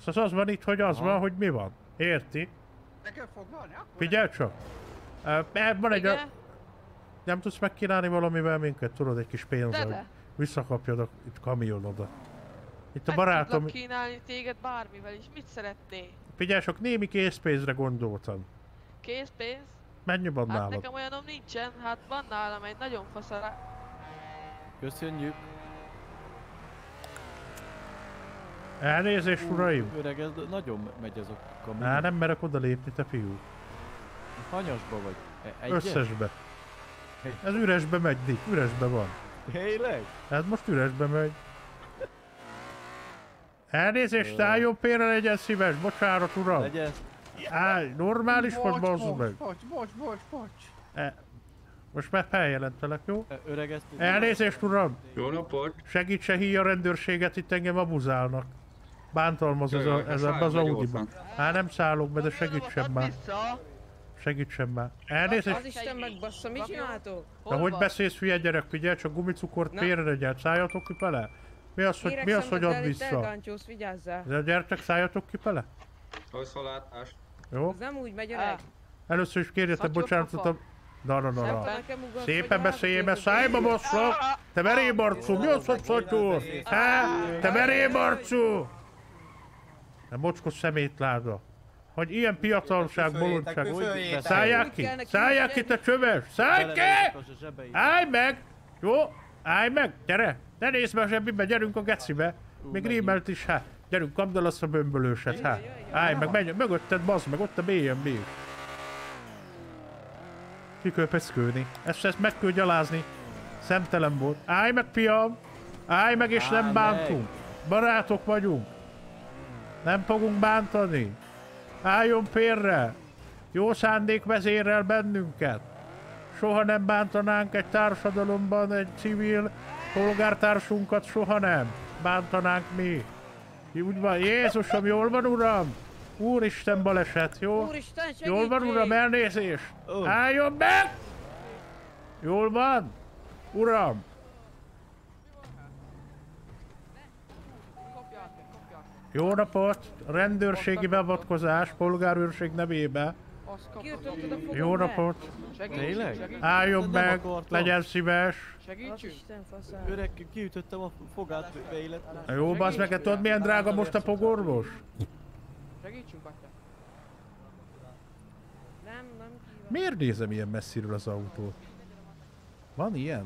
Szóval az van itt, hogy az Aha. van, hogy mi van. Érti? Ne kell foglalni, akkor Figyelj csak! Eh, Van egy... A... Nem tudsz megkínálni valamivel minket? Tudod, egy kis pénzzel, hogy visszakapjad a itt kamionodat. Itt a Meg barátom... tudlak kínálni téged bármivel is. Mit szeretnél? Figyelj, csak némi készpénzre gondoltam. Készpénz? Mennyi van Hát nálad? nekem olyanom nincsen, hát van nálam egy nagyon faszara... Köszönjük. Elnézést, uraim! Öreg, ez nagyon megy ez a kamion. Á, nem merek oda lépni, te fiú. Hanyasba vagy? E- Egyes? Összesbe. Ez üresbe megy, Dick, üresbe van. Tényleg? Ez most üresbe megy. Elnézést, álljon félre, legyen szíves, bocsánat, uram. Legyen. Állj, normális vagy, Bocs, bazd bocs, meg. bocs, bocs, bocs, bocs. E, most már feljelentelek, jó? E, Öreg, ezt... Elnézést, uram! Jó napot! Segítse híj a rendőrséget, itt engem abuzálnak. Bántalmaz ez, a, ez ebbe az Audi-ba. Hát nem szállok be, de segítsen már. Vissza! Segítsen már. Elnézést, Az Isten megbassza, mit csináltok? de hogy beszélsz hülye gyerek, figyelj, csak gumicukort félre szálljatok ki vele. Mi az, hogy, mi az, hogy ad vissza? vigyázzál. De gyertek, szálljatok ki vele? Hosszalátás. Jó? nem úgy megy öreg. Először is kérjetek bocsánatot a... Na, na, na, na. Szépen beszélj, mert szájba mosszok! Te meréb arcú, mi az, hogy szatyor? Há? Te meréb arcú! Te mocskos szemétláda. Hogy ilyen piatalság, bolondság. Szállják ki! Szállják ki, te csöves! Szállj ki! Állj meg! Jó? Állj meg! Gyere! Ne nézd be a zsebibe, gyerünk a gecibe! Még rímelt is, hát. Gyerünk, kapd el azt a bömbölőset, hát. Állj, meg menj, mögötted, bazd meg, ott a BNB. Ki kell peszkölni. Ezt, ezt meg kell gyalázni. Szemtelen volt. Állj meg, fiam! Állj meg, és Állj nem meg! bántunk. Barátok vagyunk. Nem fogunk bántani. Álljon félre. Jó szándék vezérel bennünket. Soha nem bántanánk egy társadalomban egy civil polgártársunkat, soha nem bántanánk mi. Úgy van, Jézusom, jól van, uram? Úristen baleset, jó? Úristen, segítség! Jól van, uram, elnézés! Álljon meg! Jól van? Uram! Jó napot! Rendőrségi beavatkozás, polgárőrség nevébe. Jó napot! Tényleg? Álljon meg! akartam. Legyen szíves! segítsünk. Öreg, kiütöttem a fogát beilletve. Jó, bazd meg, hát tudod milyen drága most a fogorvos? Segítsünk, atya. Nem, nem. Miért nézem ilyen messziről az autót? Van ilyen?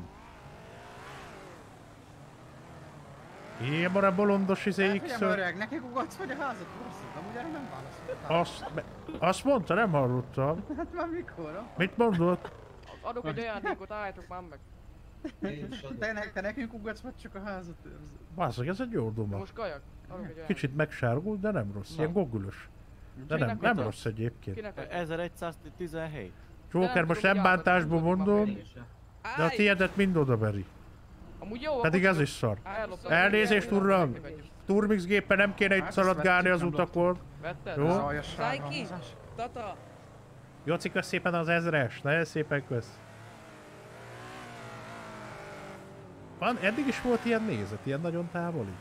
Ilyen a bolondos izé x öreg, nekik ugatsz vagy a házat, Rosszul, amúgy erre nem válaszoltál. azt, azt mondta, nem hallottam. [LAUGHS] Hát már mikor? Mit mondott? Adok egy ajándékot, álljátok már meg. Te, ne, te nekünk ugatsz vagy csak a házat őrző. Basszak, ez egy jó duma. Most kajak. Kicsit megsárgult, de nem rossz. Ilyen gogulös. De nem, nem rossz egyébként. Kinek adok? 1117. Joker, most nem bántásból mondom, de a tiédet mind odaveri. Amúgy jó, Pedig ez is szar. Elnézést, uram! Turmix géppel nem kéne itt szaladgálni az utakon. Vetted? Jó? Szájki! Tata! Joci, kösz szépen az ezres. Nagyon szépen kösz. Van, eddig is volt ilyen nézet, ilyen nagyon távoli.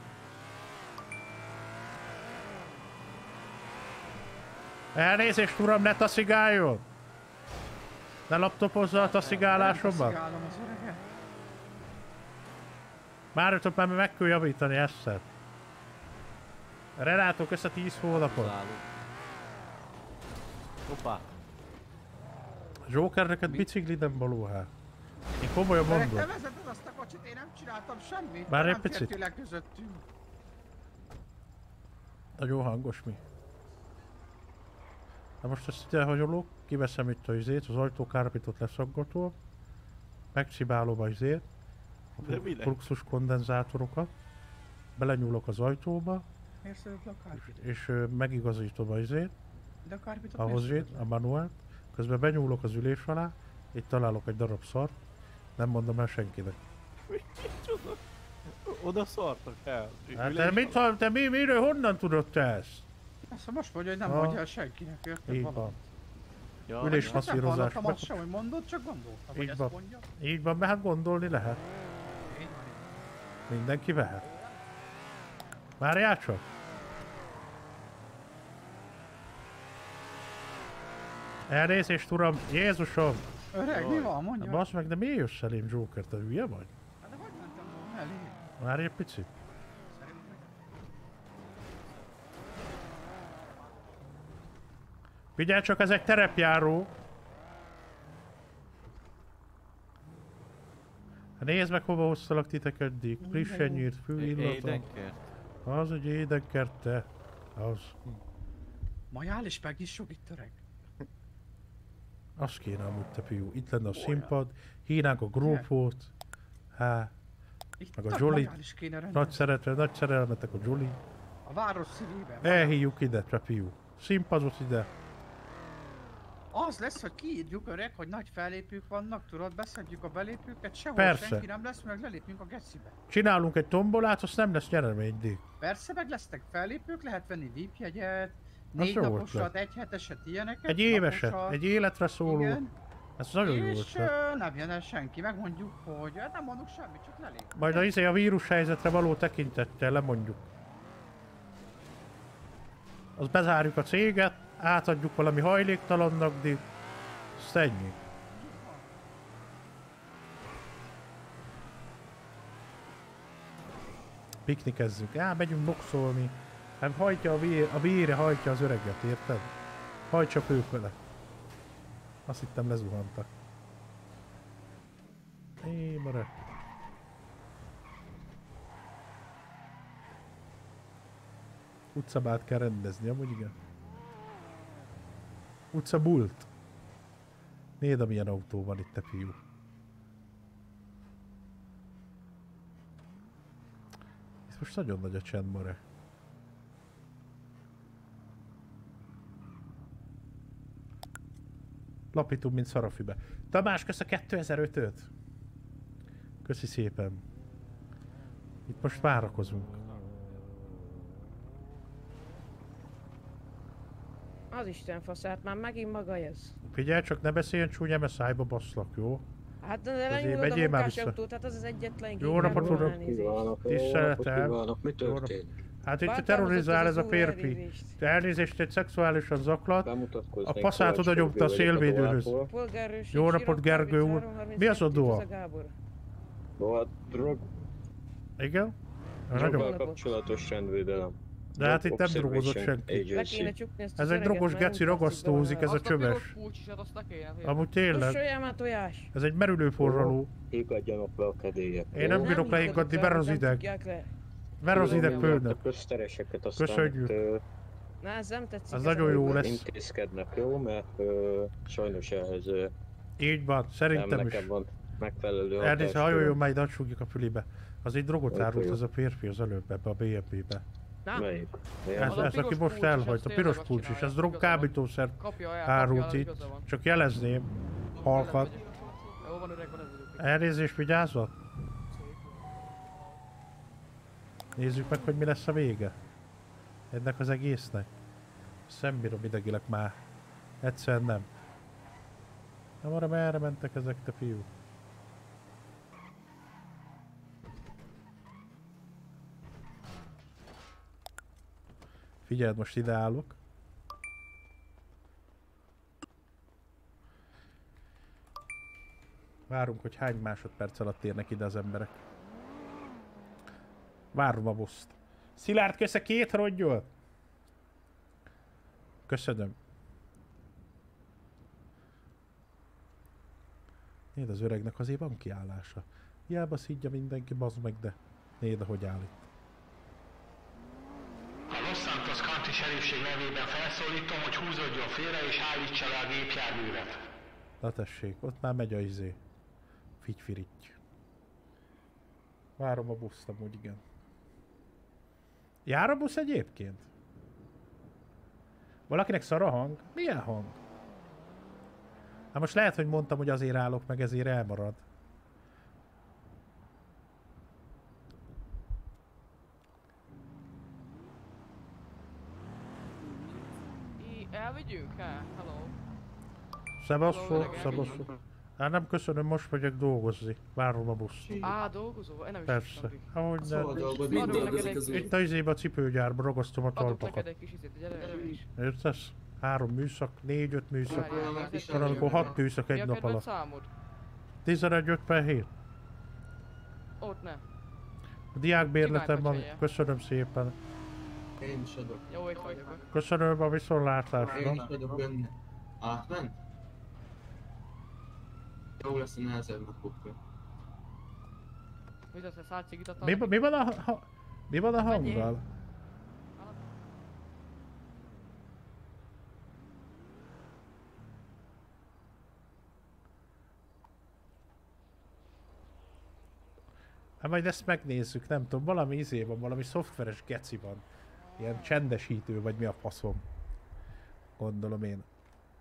Elnézést, uram, ne taszigáljon! Ne laptopozza a taszigálásomat. Szigálom az öreget. Már ötöt már meg kell javítani ezt. Renátó, kösz a 10 hónapot. Hoppá. Joker, neked bicikli nem való hát. Én komolyan Öreg, te mondom. vezeted azt a kocsit, én nem csináltam semmit. Várj egy picit. Nagyon hangos mi. Na most ezt ide hagyolok, kiveszem itt a izét, az ajtókárpitot leszaggatom, megcibálom a izét, a fluxus kondenzátorokat, belenyúlok az ajtóba, és megigazítom a izét, a kárpitot a manuált, közben benyúlok az ülés alá, itt találok egy darab szart, nem mondom el senkinek. Oda szartak el. Hát te mit, hall- te mi, miről, honnan tudod te ezt? Azt most mondja, hogy nem Ha. mondja el senkinek, érted? Így van. Ja, Ülés ja. Hát nem hallottam azt sem, hogy mondod, csak gondoltam, hogy Így ezt van. mondja. Így van, mert hát gondolni lehet. Mindenki vehet. Várjál csak! Elnézést, uram! Jézusom! Öreg, mi van? Mondja. basz meg, de miért jössz elém, Joker? Te hülye vagy? Hát de hogy mentem volna elé? Várj egy picit. Figyelj csak, ez egy terepjáró. Nézd meg, hova hoztalak titeket, Dick. Frissen nyírt. Édenkert. Az egy édenkert, te. Az. Majál és meg is sok itt öreg. Az kéne amúgy, te fiú. Itt lenne a színpad, hívnánk a grófót. Há, Itt Meg a kéne nagy szeretve, nagy szerelmetek a Jolly. A város szívében. Elhívjuk ide, te fiú. Színpadot ide. Az lesz, hogy kiírjuk öreg, hogy nagy fellépők vannak, tudod, beszedjük a belépőket, sehol Persze. senki nem lesz, meg lelépünk a gecibe. Csinálunk egy tombolát, azt nem lesz nyeremény, Dick. Persze, meg lesznek fellépők, lehet venni VIP-jegyet, négy jó naposat, egy heteset, ilyeneket. Egy éveset, naposat. egy életre szóló. Igen, Ez nagyon jó és ö, nem jön el senki, megmondjuk, hogy hát nem mondunk semmit, csak lelép. Majd a, izé a vírus helyzetre való tekintettel lemondjuk. Az bezárjuk a céget, átadjuk valami hajléktalannak, Dick. Azt ennyi. Piknikezzünk. Á, megyünk boxolni. Hát hajtja a, vér, a vére hajtja az öreget, érted? Hajtsa ők vele. Azt hittem lezuhantak. É, mara. Utcabát kell rendezni, amúgy igen. Utca bult. Nézd, amilyen autó van itt, te fiú. Ez most nagyon nagy a csend, more. Lapítunk, mint szarafibe. Tamás, kösz a 2005-öt. Köszi szépen. Itt most várakozunk. Az Isten faszát, már megint maga ez. Figyelj csak, ne beszéljen csúnya, mert szájba baszlak, jó? Hát de lenyúlod a vegyél már munkás vissza. autót, hát az az egyetlen Jó napot, uram. Tiszteletem. Mi történt? Hát itt terrorizál ez a férfi. elnézést. Elnézést, egy szexuálisan zaklat. A passzát oda nyomta a szélvédőhöz. Jó napot, Gergő úr. 33, Mi az a 32, doa? Volt drog, Igen? Nagyon. Kapcsolatos rendvédelem. De hát itt nem drogozott senki. Ez egy drogos geci ragasztózik, ez a csöves. Amúgy tényleg. Ez egy merülő forraló. Higgadjanak a. Én nem bírok higgadok leiggadni, le, ver az ideg. Ver az ideg főnök. aztán Köszönjük. Na ez nem tetszik. Ez nagyon jó lesz. intézkednek, jó? Mert ö, sajnos ehhez ö, Így van, nem szerintem is. van megfelelő hatásköröm. hajoljon majd, add súgjuk a fülibe. Az egy drogot árult az a férfi az előbb ebbe a BMW-be. Na, Melyik? Milyen? Ez, ez aki most elhagyta, a piros kulcs is, ez drog kábítószer árult itt. Csak jelezném, halkat. Elnézést, vigyázzat! Nézzük meg, hogy mi lesz a vége. Ennek az egésznek. Szembírom idegileg már. Egyszerűen nem. Nem arra merre mentek ezek te fiú? Figyeld, most ide állok. Várunk, hogy hány másodperc alatt érnek ide az emberek. Várom a buszt. Szilárd, kösze két rongyol? Köszönöm. Nézd, az öregnek azért van kiállása. Hiába szidja mindenki, bazd meg, de nézd, ahogy áll itt. A Los County Sheriffség nevében felszólítom, hogy húzódjon félre és állítsa le a gépjárművet. Na tessék, ott már megy a izé. Figyfiritty. Várom a buszt amúgy, igen. Jár a busz egyébként? Valakinek szar a hang? Milyen hang? Hát most lehet, hogy mondtam, hogy azért állok meg, ezért elmarad. I, Hát, hello. Szebasszó, szebasszó. Hát nem köszönöm, most megyek dolgozni. Várom a buszt. Á, dolgozó? Én nem is Persze. Ahogy. Adok neked egy, Itt a izébe a cipőgyárba ragasztom a adok neked talpakat. egy kis izét, gyere, gyere is. Értesz? Három műszak, négy-öt műszak. Van, amikor hat műszak Mi egy a nap alatt. számod? 11.57. Ott ne. A diákbérletem van, köszönöm szépen. Én is adok. Jó, vagyok. Köszönöm a viszontlátásra. Én is adok benne. Átment? Jó lesz a nehezebb napokra. Mit az, száll cigit adtál Mi, mi van a, ha, mi van a hanggal? Hát majd ezt megnézzük, nem tudom, valami izé van, valami szoftveres geci van. Ilyen csendesítő, vagy mi a faszom. Gondolom én.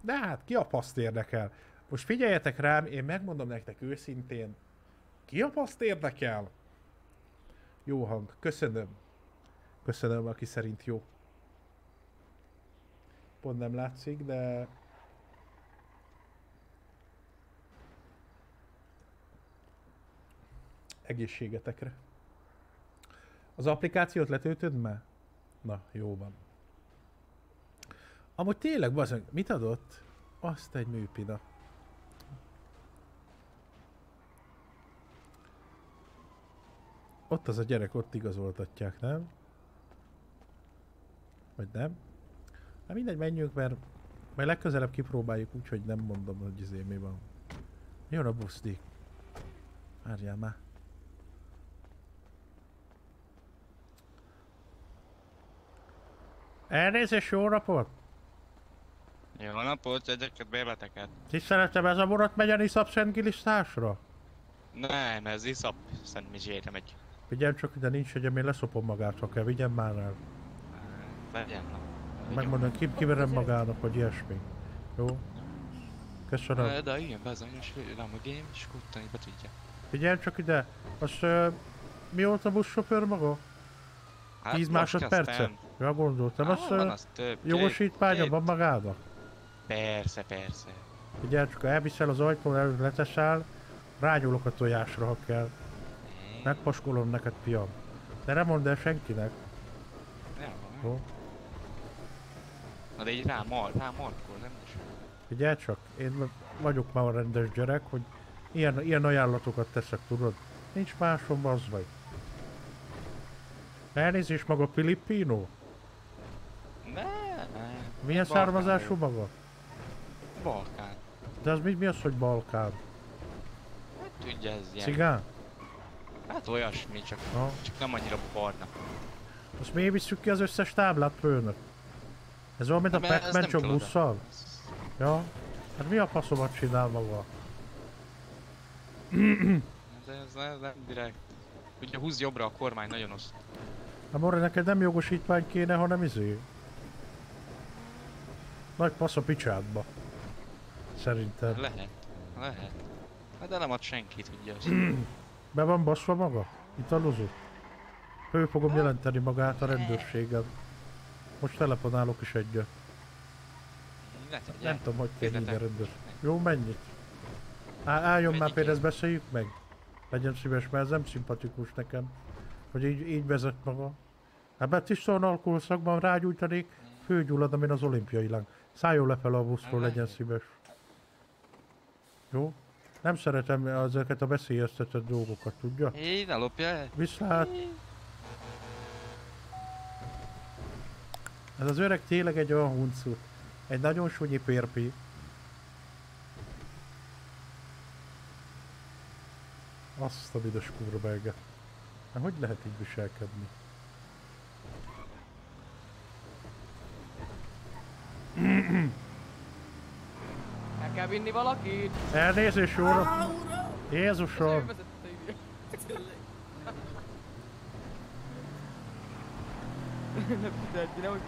De hát, ki a paszt érdekel? Most figyeljetek rám, én megmondom nektek őszintén. Ki a paszt érdekel? Jó hang, köszönöm. Köszönöm, aki szerint jó. Pont nem látszik, de... Egészségetekre. Az applikációt letöltöd már? Na, jó van. Amúgy tényleg, bazeg, mit adott? Azt egy műpina. Ott az a gyerek, ott igazoltatják, nem? Vagy nem? Hát mindegy, menjünk, mert majd legközelebb kipróbáljuk úgy, hogy nem mondom, hogy izé mi van. Jön a buszdik. Várjál már. Elnézést, jó napot! Jó napot, egyeket bérleteket. Tiszteletem, ez a vonat megy a Niszap Szentgilisztásra? Nem, ez iszap Szent Mizsére megy. Figyelj csak ide, nincs egyem, én leszopom magát, ha kell, vigyen már el. Legyen. Megmondom, ki, kiverem magának, hogy ilyesmi. Jó? Köszönöm. Ö, De ilyen bizonyos Lamborghini, és kuttani be tudja. Figyelj csak ide, azt uh, mióta buszsofőr maga? Hát 10 most másodperce? Ja, gondoltam, azt van az több. jogosítványa van magának? Persze, persze. Figyelj csak, elviszel az ajtón előtt letesel, rányulok a tojásra, ha kell. Megpaskolom neked, fiam. De nem mondd el senkinek. Nem, Jó? Na de így rá, mar, rá markol, nem is. Figyelj csak, én vagyok már a rendes gyerek, hogy ilyen, ilyen ajánlatokat teszek, tudod? Nincs másom, az vagy. Elnézést maga Filippino? Milyen Balkán származású maga? Balkán. De az mi, mi az, hogy Balkán? Hát tudja, ez ilyen. Cigán? Hát olyasmi, csak, Ha? csak nem annyira barna. Azt miért visszük ki az összes táblát főnök? Ez olyan, mint a Pac-Man nem csak busszal? Ja? Hát mi a faszomat csinál maga? De ez nem, nem direkt. Ugye húz jobbra a kormány, nagyon oszt. Hát Mora, neked nem jogosítvány kéne, hanem izé. Nagy fasz a picsádba. Szerintem. Lehet, lehet. Hát de nem ad senki, tudja azt. Be van baszva maga? Italozott? Ő fogom jelenteni magát a rendőrségen. Most telefonálok is egyet. Nem tudom, hogy hívni a rendőr. Jó, mennyit? Á, álljon már például, ezt beszéljük meg. Legyen szíves, mert ez nem szimpatikus nekem. Hogy így, így vezet maga. Hát mert tisztán alkoholszakban rágyújtanék, főgyullad, amin az olimpiai láng. Szálljon lefelé a buszról, legyen szíves. Jó? Nem szeretem ezeket a veszélyeztetett dolgokat, tudja? Hé, ne lopja el. Viszlát. Ez az öreg tényleg egy olyan huncu. Egy nagyon sunyi férfi. Azt a büdös kurva. Hát hogy lehet így viselkedni? El kell vinni valakit. Elnézést, jóra! Jézusom! [LAUGHS] Nem tudod, de hogy...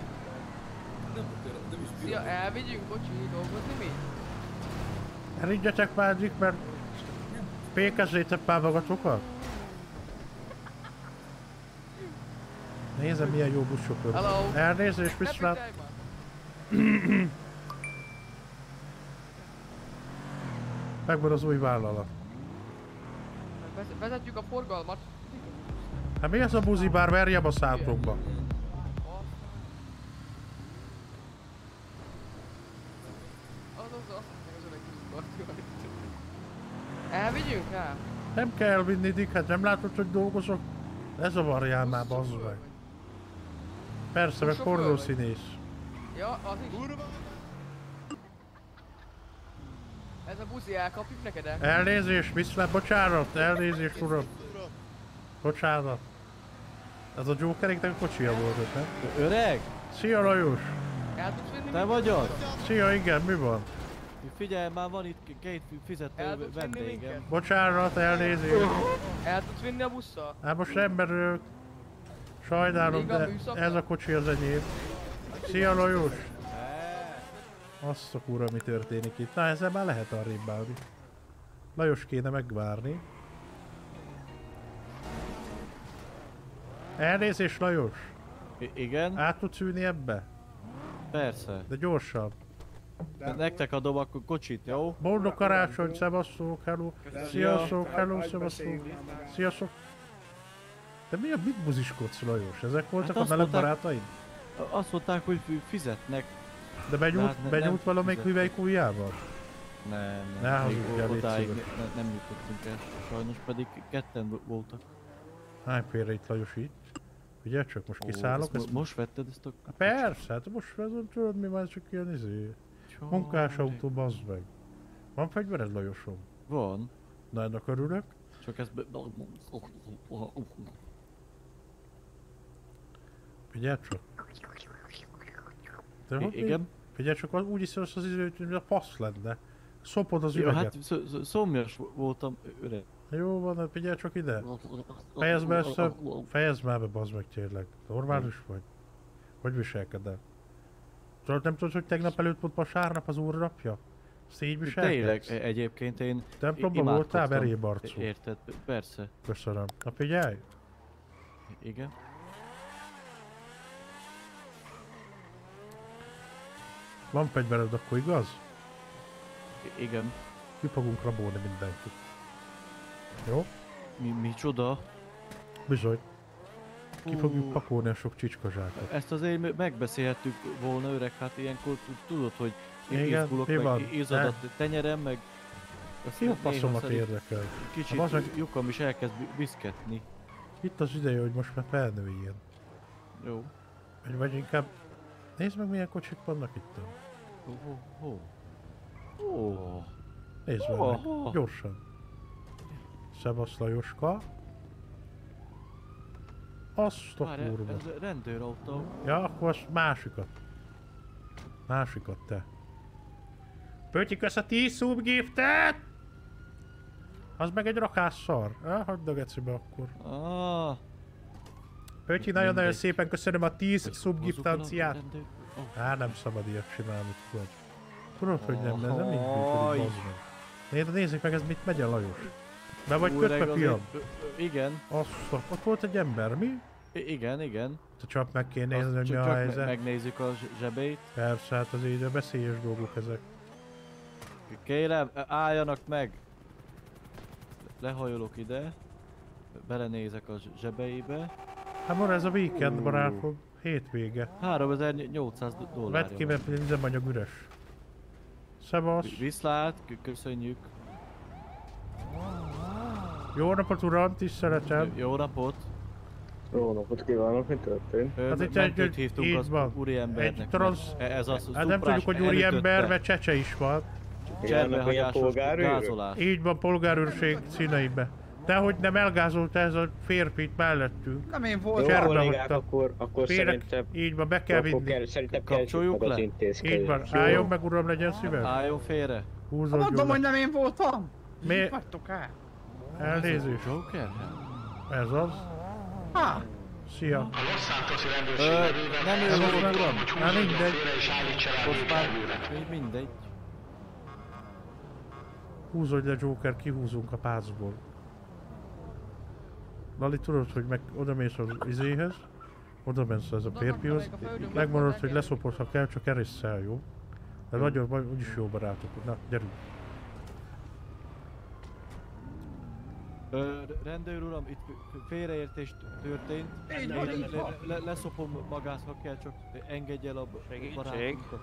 Szia, elvigyünk, bocsi, dolgozni mi? Elindjatok már, mert fékezzétek már magatokat. Nézem, milyen jó buszsofőr. Hello. Elnézést, viszlát. Megvan az új vállalat. Vez- Vezetjük a forgalmat. Hát mi ez a buzi bár verjem a szátokba? Elvigyünk rá? Nem kell vinni, Dick, hát nem látod, hogy dolgozok? Ne zavarjál már, bazd meg. Persze, meg pornószínész. Ja, az is. Ez a buzi elkapjuk neked el? Elnézést, viszlát, bocsánat, elnézést, uram. Bocsánat. Ez a Jokeréknek a kocsia volt, nem? Öreg? Szia, Lajos! El tudsz vinni? Te vagy az? Szia, igen, mi van? Figyelj, már van itt két fizető vendégem. Bocsánat, elnézést. El tudsz vinni a busszal? Hát most merülök. Sajnálom, de ez a kocsi az enyém. Szia, Lajos! Azt a kura, mi történik itt. Na, ezzel már lehet arrébb állni. Lajos kéne megvárni. Elnézést, Lajos! I- igen? Át tudsz ülni ebbe? Persze. De gyorsabb. De nektek adom akkor kocsit, jó? Boldog karácsony, szevasztok, hello. Sziasztok, hello, szevasztok. Sziasztok. De mi a mit buziskodsz, Lajos? Ezek voltak Hát a meleg mondták- barátaid? Azt mondták, hogy fi- fizetnek. De benyúlt, hát ne- benyúlt valamelyik fizetnek. hüvelykújjával? Nem, nem. Ne még légy odáig ne, nem jutottunk el. Sajnos pedig ketten vo- voltak. Hány félre itt Lajos itt? Figyelj csak, most Ó, kiszállok. ezt ezt- most vetted ezt a... Há, Persze, hát most vezet, tudod mi már csak ilyen izé. Munkás autó, bazd meg. Van fegyvered, Lajosom? Van. Na, ennek örülök. Csak ez... be- Figyelj csak. De I- hogy igen. Figyelj csak, az- úgy iszol az időt, mint a passz lenne. Szopod az Jó, üveget. hát szó- szó- szomjas voltam, öreg. Jó van, hát figyelj csak ide. Fejezd be össze, fejezd már be, bazd meg tényleg. Normális vagy? Hogy viselkedel? Tudod, nem tudod, hogy tegnap előtt volt vasárnap az úr napja? Azt így Tényleg, viselkedsz? e- egyébként én Templomban i- voltál, verébarcú? Érted? Persze. Köszönöm. Na figyelj! Igen. Van fegyvered, akkor igaz? I- Igen. Ki fogunk rabolni mindenkit. Jó? Mi, mi csoda? Bizony. Ki fogjuk pakolni a sok csicskazsákot. Ezt azért megbeszélhettük volna öreg, hát ilyenkor tud- tudod, hogy én Igen, izgulok, mi meg van? izzad a tenyerem, meg... Ki a faszomat érdekel? Kicsit Az meg- lyukam is elkezd bi- viszketni. Itt az ideje, hogy most már felnőjén. Jó. Vagy, vagy inkább... Nézd meg milyen kocsik vannak itt. Ó, ó. Ó. Nézd meg, gyorsan. Szevasz Lajoska. Azt a kurva. ez rendőrautó. Ja, akkor azt másikat. Másikat te. Pötyi, kösz a 10 subgiftet! Az meg egy rakás szar. Ah, hagyd a gecibe akkor. Ah. Pötyi, nagyon-nagyon szépen köszönöm a 10 Hozzuk Á, nem szabad ilyet csinálni, tudod. Tudod, hogy nem, ez nem így működik, bazd meg. Nézd, nézzük meg, ez mit megy a Lajos. Be vagy kötve, fiam? Igen, Azt, ott volt egy ember, mi? I- igen, igen. Te csak meg kéne nézni, hogy mi a helyzet. megnézzük a zs- zsebét. Persze, hát az így a veszélyes dolgok ezek. Kérem, álljanak meg! Lehajolok ide. Belenézek a zs- zsebeibe. Hát van ez a weekend, barátom. Hétvége. 3800 do- dollár. Vedd ki, mert üzemanyag üres. Szevasz. Viszlát, kö- köszönjük. Jó napot, uram, tiszteletem. Jó, jó napot. Jó napot kívánok, mi történt? Hát itt mentőt egy- hívtunk így az van. úri embernek. Egy transz- mert e- Ez az Hát nem tudjuk, hogy úri ember, mert csecse is van. Cserbehagyásos gázolás. Így van, polgárőrség színeibe. De hogy nem elgázolt ez a férfi itt mellettünk. Nem én Jó, voltam. Cserbe kollégák, akkor, akkor Félek, szerintem... így van, be kell vinni. kell, szerintem Kapcsoljuk le? Így van, Jó? álljon meg uram, legyen szíves. Álljon félre. Húzódjon Mondom, hogy nem én voltam. Mi? Mi vagytok el? Elnézést. Joker? Ez az. Há, Szia. A Los Santosi rendőrség nem ő volt, uram. hogy húzódjon mindegy. Most már mindegy. Húzódj le Joker, kihúzunk a pácból. Lali, tudod, hogy meg oda mész az izéhez, oda mensz ez a férfihoz, megmondod, hogy leszopod, ha kell, csak erisszel, jó? De nagyon, vagy úgyis jó barátok. Na, gyerünk. Ö, rendőr uram, itt félreértés történt. Így Én van, így van. le- le- leszopom magát, ha kell, csak engedj el a barátunkat.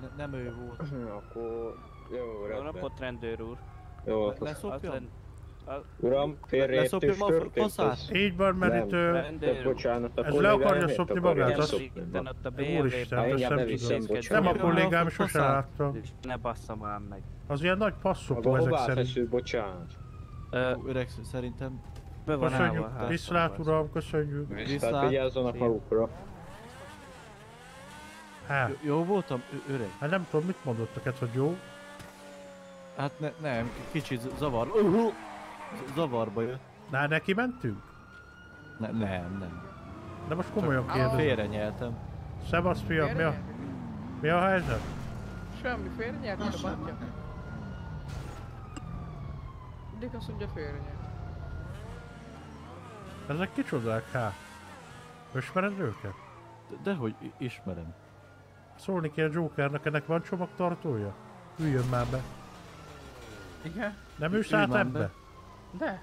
Ne, nem ő volt. Akkor... Jó, rendben. rendőr úr. Jó, Le- Leszopjam? Uram, a történt. ez- Így van, mert Nem. itt... ö, ez Bocsánat, a Ez le akarja szopni magát, azt- a Úristen, Hát ezt nem beviszem, tudom. Nem a kollégám, sose faszát. látta. Ne basszam már meg. Az ilyen nagy passzopó ezek szerint. feszül, bocsánat? Öreg, szerintem Be Köszönjük, viszlát uram, köszönjük. Viszlát. vigyázzanak magukra. Hát, Jó- jó voltam, öreg? hát nem tudom, mit mondott neked, hogy jó? Hát ne, nem, kicsit zavar. Uh, zavarba jött. Na, neki mentünk? Ne, nem, nem. De most komolyan kérdezem. Félre nyeltem. Szevasz fiam, mi a, mi a helyzet? Semmi félrenyert, a batya. Mindig azt mondja félrenyert. Ezek kicsodák, hát? Ismered őket? De, dehogy ismerem. Szólni kell Jokernek, ennek van csomagtartója? Üljön már be. igen, Nem ülsz át ebbe? be. De.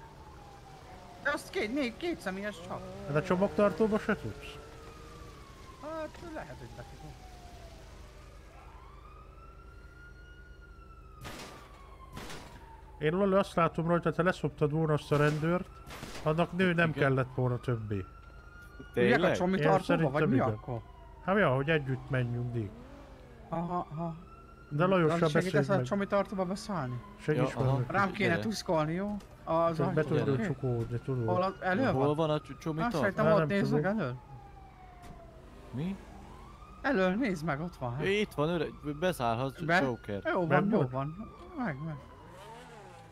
De azt két, négy, két személyes csak. Hát a csomagtartóba se tudsz? Hát lehet, hogy neki van. Én Lali azt látom rajta, hogy te leszoptad volna azt a rendőrt, annak nő nem Igen. kellett volna többé. Üljek a Tényleg? csomi tartóba, vagy mi igen. akkor? Hát ja, hogy együtt menjünk, Dick. Aha, aha. De Lajossal Laci, segítesz beszéljünk a meg. csomi tartóba beszállni? Segíts Ja, meg. Rám kéne tuszkolni, jó? Az Csak be tudod csukódni, Hol tudod. az, elő Hol van? van a csomi Azt ott néznek tudom. elő. Mi? Elől, nézd meg, ott van. Hát. Itt van öreg, beszállhatsz, Be? Joker. Jó van, jó van. Meg, meg.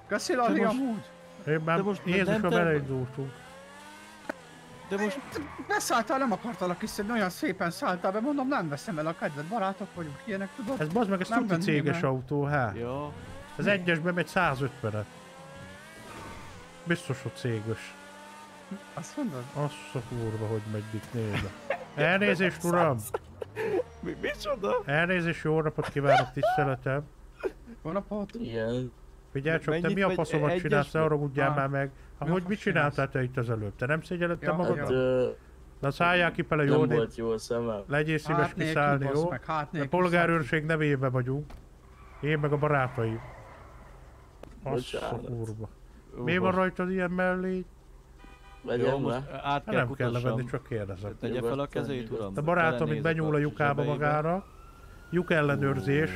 Köszi Lali amúgy. Én már De most nem Jézusom te- elindultunk. De most Beszálltál, nem akartalak kiszedni, olyan szépen szálltál be, mondom nem veszem el a kedved, barátok vagyunk, ilyenek tudod. Ez bazd meg, ez venném céges el. autó, hát. Ja, Ez egyesben megy 150-et. Biztos, hogy céges. Azt mondod? Azt a kurva, hogy megy itt nézve. [LAUGHS] Elnézést, uram! mi, micsoda? Elnézést, jó napot kívánok, tiszteletem! Jó napot. Igen. Figyelj csak, te mi a faszomat csinálsz, ne arra udjál Ah. már meg. a Ahogy fasz mit csináltál te itt az előbb? Te nem szégyeledtem Ja, magad? Hát Na szálljál ki fele, jó? nem né- volt jó a szemem. Legyél szíves Hát kiszállni, jó? meg, hát A polgárőrség nevében vagyunk. Én meg a barátaim. Azt a kurva. Mi van rajtad ilyen mellé? Le. át Hát kell nem kell levenni, csak kérdezem. Tegye fel a kezét, uram. A barátom itt benyúl a lyukába magára. Lyuk ellenőrzés.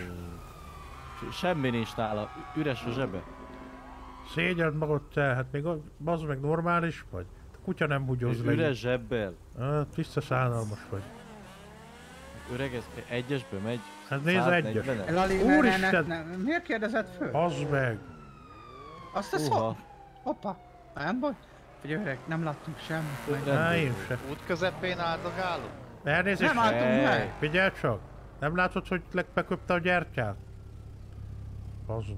Semmi nincs nála, üres a zsebe. Szégyeld magad te, hát még az, meg normális vagy? A kutya nem bugyoz le. Üres zsebbel. Ah, tiszta szánalmas vagy. Öreg, ez egyesbe megy. Hát nézd egyes. 140-et. Lali, ne, ne, ne, Úristen! miért kérdezed föl? Az meg. Azt a szó... Hoppa, nem baj. Figyelj öreg, nem láttunk semmit. Á, én se. Út közepén áldogálunk? Elnézést, Nem álltunk Hey. meg. figyelj csak. Nem látod, hogy beköpte a gyertyát? Az meg.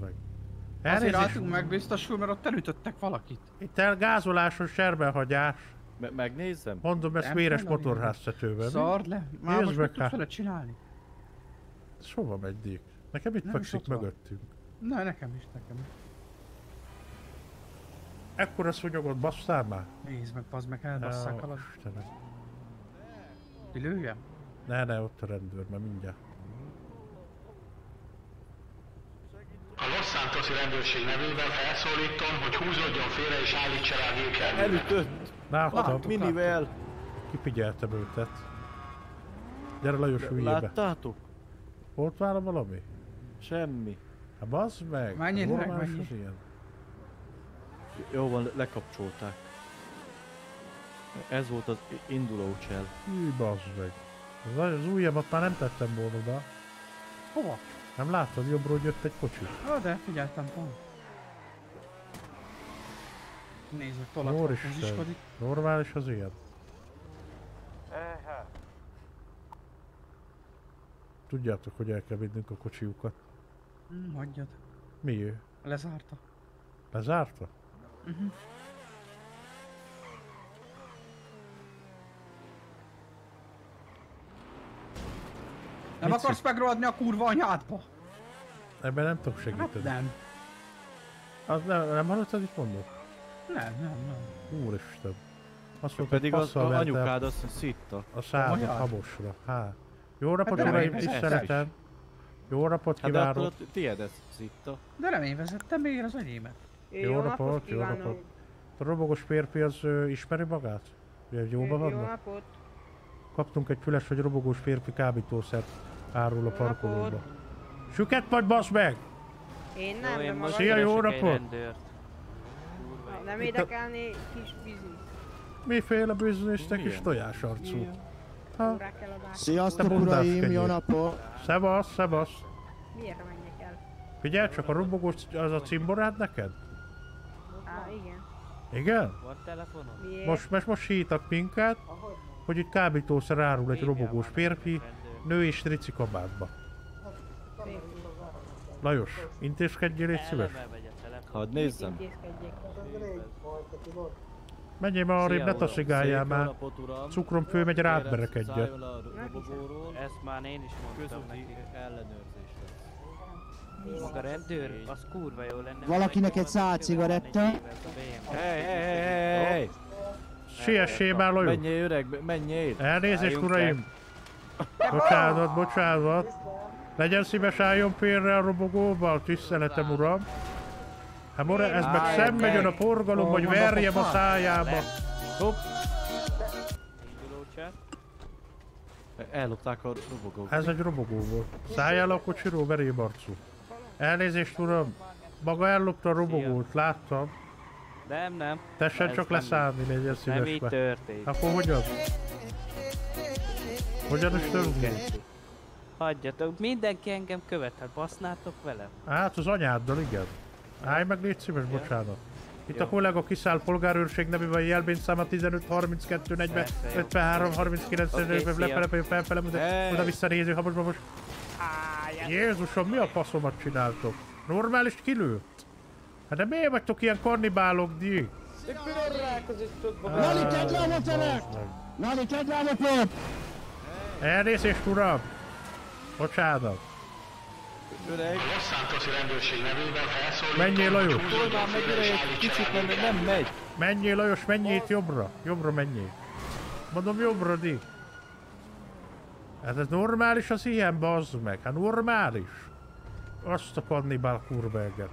Azért Elnézést, álltunk meg biztosul, mert ott elütöttek valakit. itt elgázolásos serbenhagyás. Me- megnézzem. Mondom, ezt véres motorháztetőben. Szard le. Már Nézd most meg tudsz hát. csinálni. Ez hova megy, Dick? Nekem itt Nem fekszik mögöttünk. Na, nekem is, nekem is. Ekkora szúnyogot basszál már? Nézd meg, bazd meg, elbasszák alatt. Istenem. Lőjem? Ne, ne, ott a rendőr, mert mindjárt. A Los Santosi rendőrség nevében felszólítom, hogy húzódjon félre és állítsa rá a gépjárművet. Elütött. Láttam. Minivel. kifigyeltem őtet. Gyere Lajos hülyébe. Láttátok? Volt vála valami? Semmi. Hát bazd meg! Menjél, normális menjél. az ilyen. Jó van, lekapcsolták. Ez volt az induló csel. Hű, bazd meg. Az, az ujjamat már nem tettem volna oda. Hova? Nem látod, jobbról jött egy kocsi. Ah, de figyeltem pont. Meg, tolat húziskodik. Normális az ilyen. Tudjátok, hogy el kell vinnünk a kocsiukat. Hm, hagyjad. Mi ő? Lezárta. Lezárta? Uh-huh. Nem Mit akarsz megrohadni a kurva anyádba? Ebben nem tudok Hát segíteni. nem. Az nem, nem hallottad, mit mondott? Nem, nem, nem. Úristen. Azt mondta, Pedig hogy az passzal a verte anyukád azt szitta. a Olyan? habosra. Há. Jó napot, nem uraim, tiszteletem. Jó napot Hát de akkor kívánok. a tiéd ez szitta. De nem én vezettem, miért az enyémet? Jó napot, jó napot. A robogos férfi az ö, ismeri magát? Ugye, Jóban Jó vannak? napot. Kaptunk egy füles, hogy robogós férfi kábítószert árul a parkolóba. Süket vagy, basz meg! Én nem, de maga Szia, jó napot! nem érdekelni kis biznisz. Miféle biznisz, te kis Milyen? tojásarcú? Ha. Sziasztok, uraim, jó napot! Szevasz, szevasz! Miért menjek el? Figyelj csak, a robogós az a cimborád neked? Á, igen. Igen? Van telefonom? Miért? Most, most, most hívtak minket, hogy itt kábítószer árul egy robogós férfi, nő és trici kabátba. Lajos, intézkedjél, légy szíves. Hadd nézzem. Menjél már arrébb, ne taszigáljál már. Cukrom fölmegy, rád Kérem, berekedje. szálljon le a robogóról. Ezt már én is mondtam Közúti neki. Maga rendőr, az kurva jó lenne. Valakinek egy szál cigaretta? Hey, hey, hey, hey, hey! Siessé már, Lajos! Menjél öreg, menjél! Elnézést, uraim! Bocsánat, bocsánat! Legyen szíves, álljon félre a robogóba, tiszteletem, uram! Hát mora, ez meg szembe jön a forgalom, hogy verjem a szájába! Hopp! Ellopták a robogót. Ez egy robogó volt. Szálljál a kocsiról, veréb arcú. Elnézést, uram! Maga ellopta a robogót, láttam. Nem, nem. Tessen csak nem leszállni, legyen Nem szíves így be. történt. Akkor hogy az? Hogyan is törünk? Hagyjatok, mindenki engem követhet, basznátok velem? Hát az anyáddal, igen. Állj meg, légy szíves, bocsánat. Itt a kollega kiszáll polgárőrség nevében jelvényszáma 15 32 40 Persze, jó. 53 39 Oké, 45 szia. lefelé felfele Hey. oda vissza néző habos babos. Jézusom, mi a faszomat csináltok? Normális kilőtt? Hát de miért vagytok ilyen kannibálok, di? Nali, tedd le a motorat! Nali, tedd le a motort! Elnézést, uram! Bocsánat. Öreg, Santosi rendőrség nevében felszólítom, Menjél, Lajos! Tolnám meg állítsa kicsit, mert nem megy. Menjél, Lajos, menjél itt jobbra. Jobbra menjél. Mondom jobbra, di. Hát ez normális az ilyen, bazd meg. Hát normális. Azt a kannibál kurveget.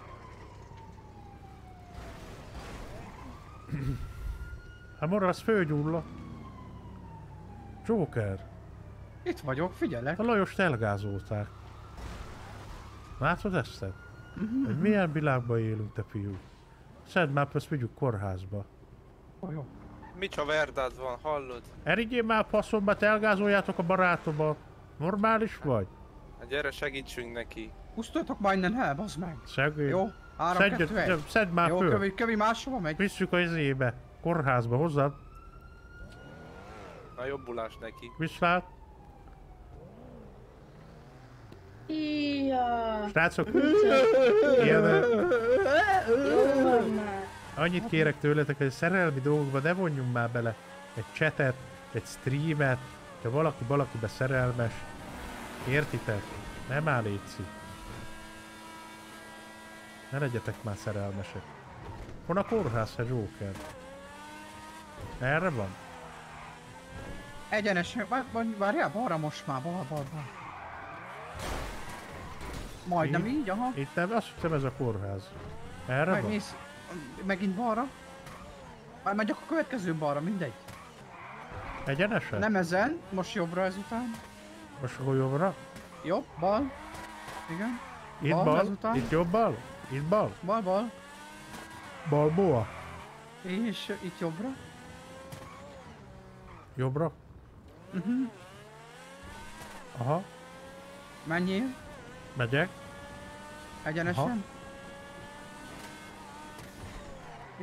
[CLEARS THROAT] Hát mora, az főgyulla. Joker. Itt vagyok, figyelek. A Lajost elgázolták. Látod ezt? te? Hogy milyen világban élünk, te fiú? Szedd már, ezt vigyük kórházba. Jó, jó. Micsa verdád van, hallod? Erigyél már faszomba, te elgázoljátok a barátomat. Normális vagy? Hát gyere segítsünk neki. Pusztultok már innen el, bazd meg. Szegény. Jó, 3, Szedj, 2, 1. szedd már Jó, föl. kövi, kövi máshova megy. Visszük a izébe. Kórházba, hozzád. Na jobbulás neki. Viszlát. Ija. Srácok, Jó van már. Annyit kérek tőletek, hogy a szerelmi dolgokba ne vonjunk már bele egy chatet, egy streamet, ha valaki valakibe szerelmes. Értitek? Nem áll létszik. Ne legyetek már szerelmesek. Hol a kórház, a Joker? Erre van? Vár- várjál, balra most már, bal, bal, bal. Majdnem így, aha. Itt nem, azt hiszem ez a kórház. Erre van? Megnéz, megint balra. Már megyek a következő balra, mindegy. Egyenesen? Nem ezen, most jobbra ezután. Most akkor jobbra? Jobb, bal. Igen. Itt Bal bal? ezután. Itt jobb bal? Itt bal? Bal, bal. Balboa? És itt jobbra. Jobbra? Uh-huh. Aha, Menjél. megyek. Egyenesen. Aha.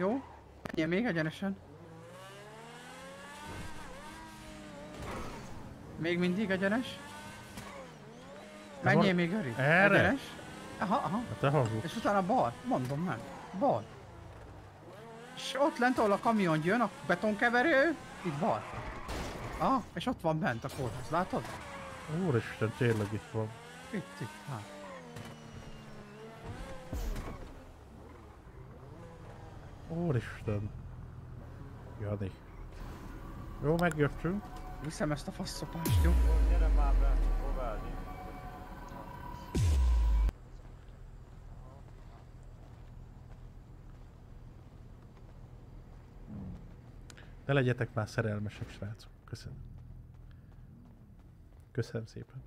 Jó. Menjél még egyenesen. Még mindig egyenes. Menjél még Öri. Erre? Egyenes. Aha, aha. Hát te hazudsz. És utána bal. Mondom meg. Bal. És ott lent, ahol a kamion jön, a betonkeverő, itt bal. Ah, és ott van bent a kórház, látod? Úristen, tényleg itt van. Itt, itt, hát. Úristen. Jani. Jó, megjöttünk. Viszem ezt a faszopást, jó? Gyere már be, próbálni. Ne legyetek már szerelmesek, srácok. Köszönöm. Köszönöm szépen.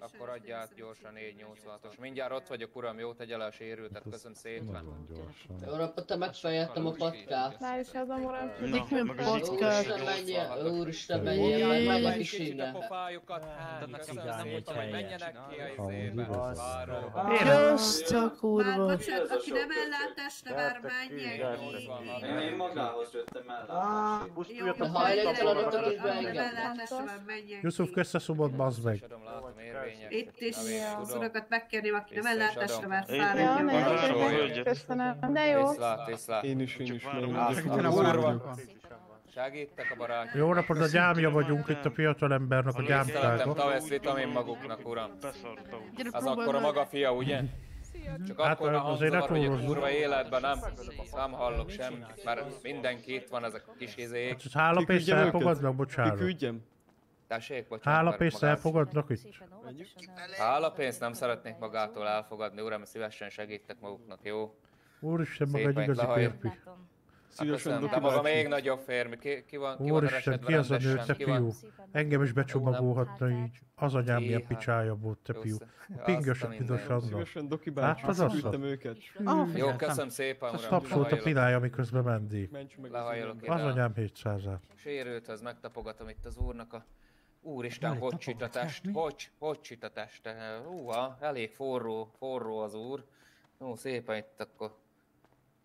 Akkor adja át gyorsan 486-os. Mindjárt ott vagyok, uram, jó tegye le a sérültet, köszönöm szépen. Napot, te megfejeltem a patkát. Már is az a morán. Úristen, menjél, úristen, menjél, meg megyek is innen. menjenek ki a izébe. Azt a kurva. Bocsánat, aki nem ellátásra vár, menjen ki. Én magához jöttem Jó, De hajléktalanodtak is aki nem beengednek. ellátásra vár, menjen Yusuf, köszeszobod, bazd meg. Itt is az urakat megkérném, aki nem is ellátásra adom. meg. Én- Köszönöm, de jó. Én is, én is. A. Segítek a barát. Jó napot, a gyámja vagyunk itt a fiatalembernek a Szeretem gyámsága. tavesz vitamin maguknak, uram. Az akkor a meg. maga fia, ugye? Csak Hát, akkor a azért hangzavar, hogy a kurva életben nem, nem hallok semmit, mert mindenki itt van, ezek a kis izék. Hát, Hálapénzt elfogadnak, bocsánat. Kiküldjem? Tessék, bocsánat. Hálapénzt elfogadnak itt. Hálapénzt nem szeretnék magától elfogadni, uram, szívesen segítek maguknak, jó? Úristen, maga egy igazi férfi. Köszönöm, de maga még nagyobb férmi. Ki, ki van, ki Úristen, ki az a nő, te fiú? Engem is becsomagolhatna Jó, így. Az anyám milyen picsája volt, te fiú. Azt Pinges a a mindenit. Anna. Szívesen, Doki bácsi, Láttad azt? Jó, köszönöm szépen, Azt uram. tapszolt a Lehajolok. pilája, miközben mendik. Az anyám 700 -át. Sérülthöz megtapogatom itt az úrnak a... Úristen, hogy csit a test, hogy, hogy csit a teste. Húha, elég forró, forró az úr. Jó, szépen itt akkor...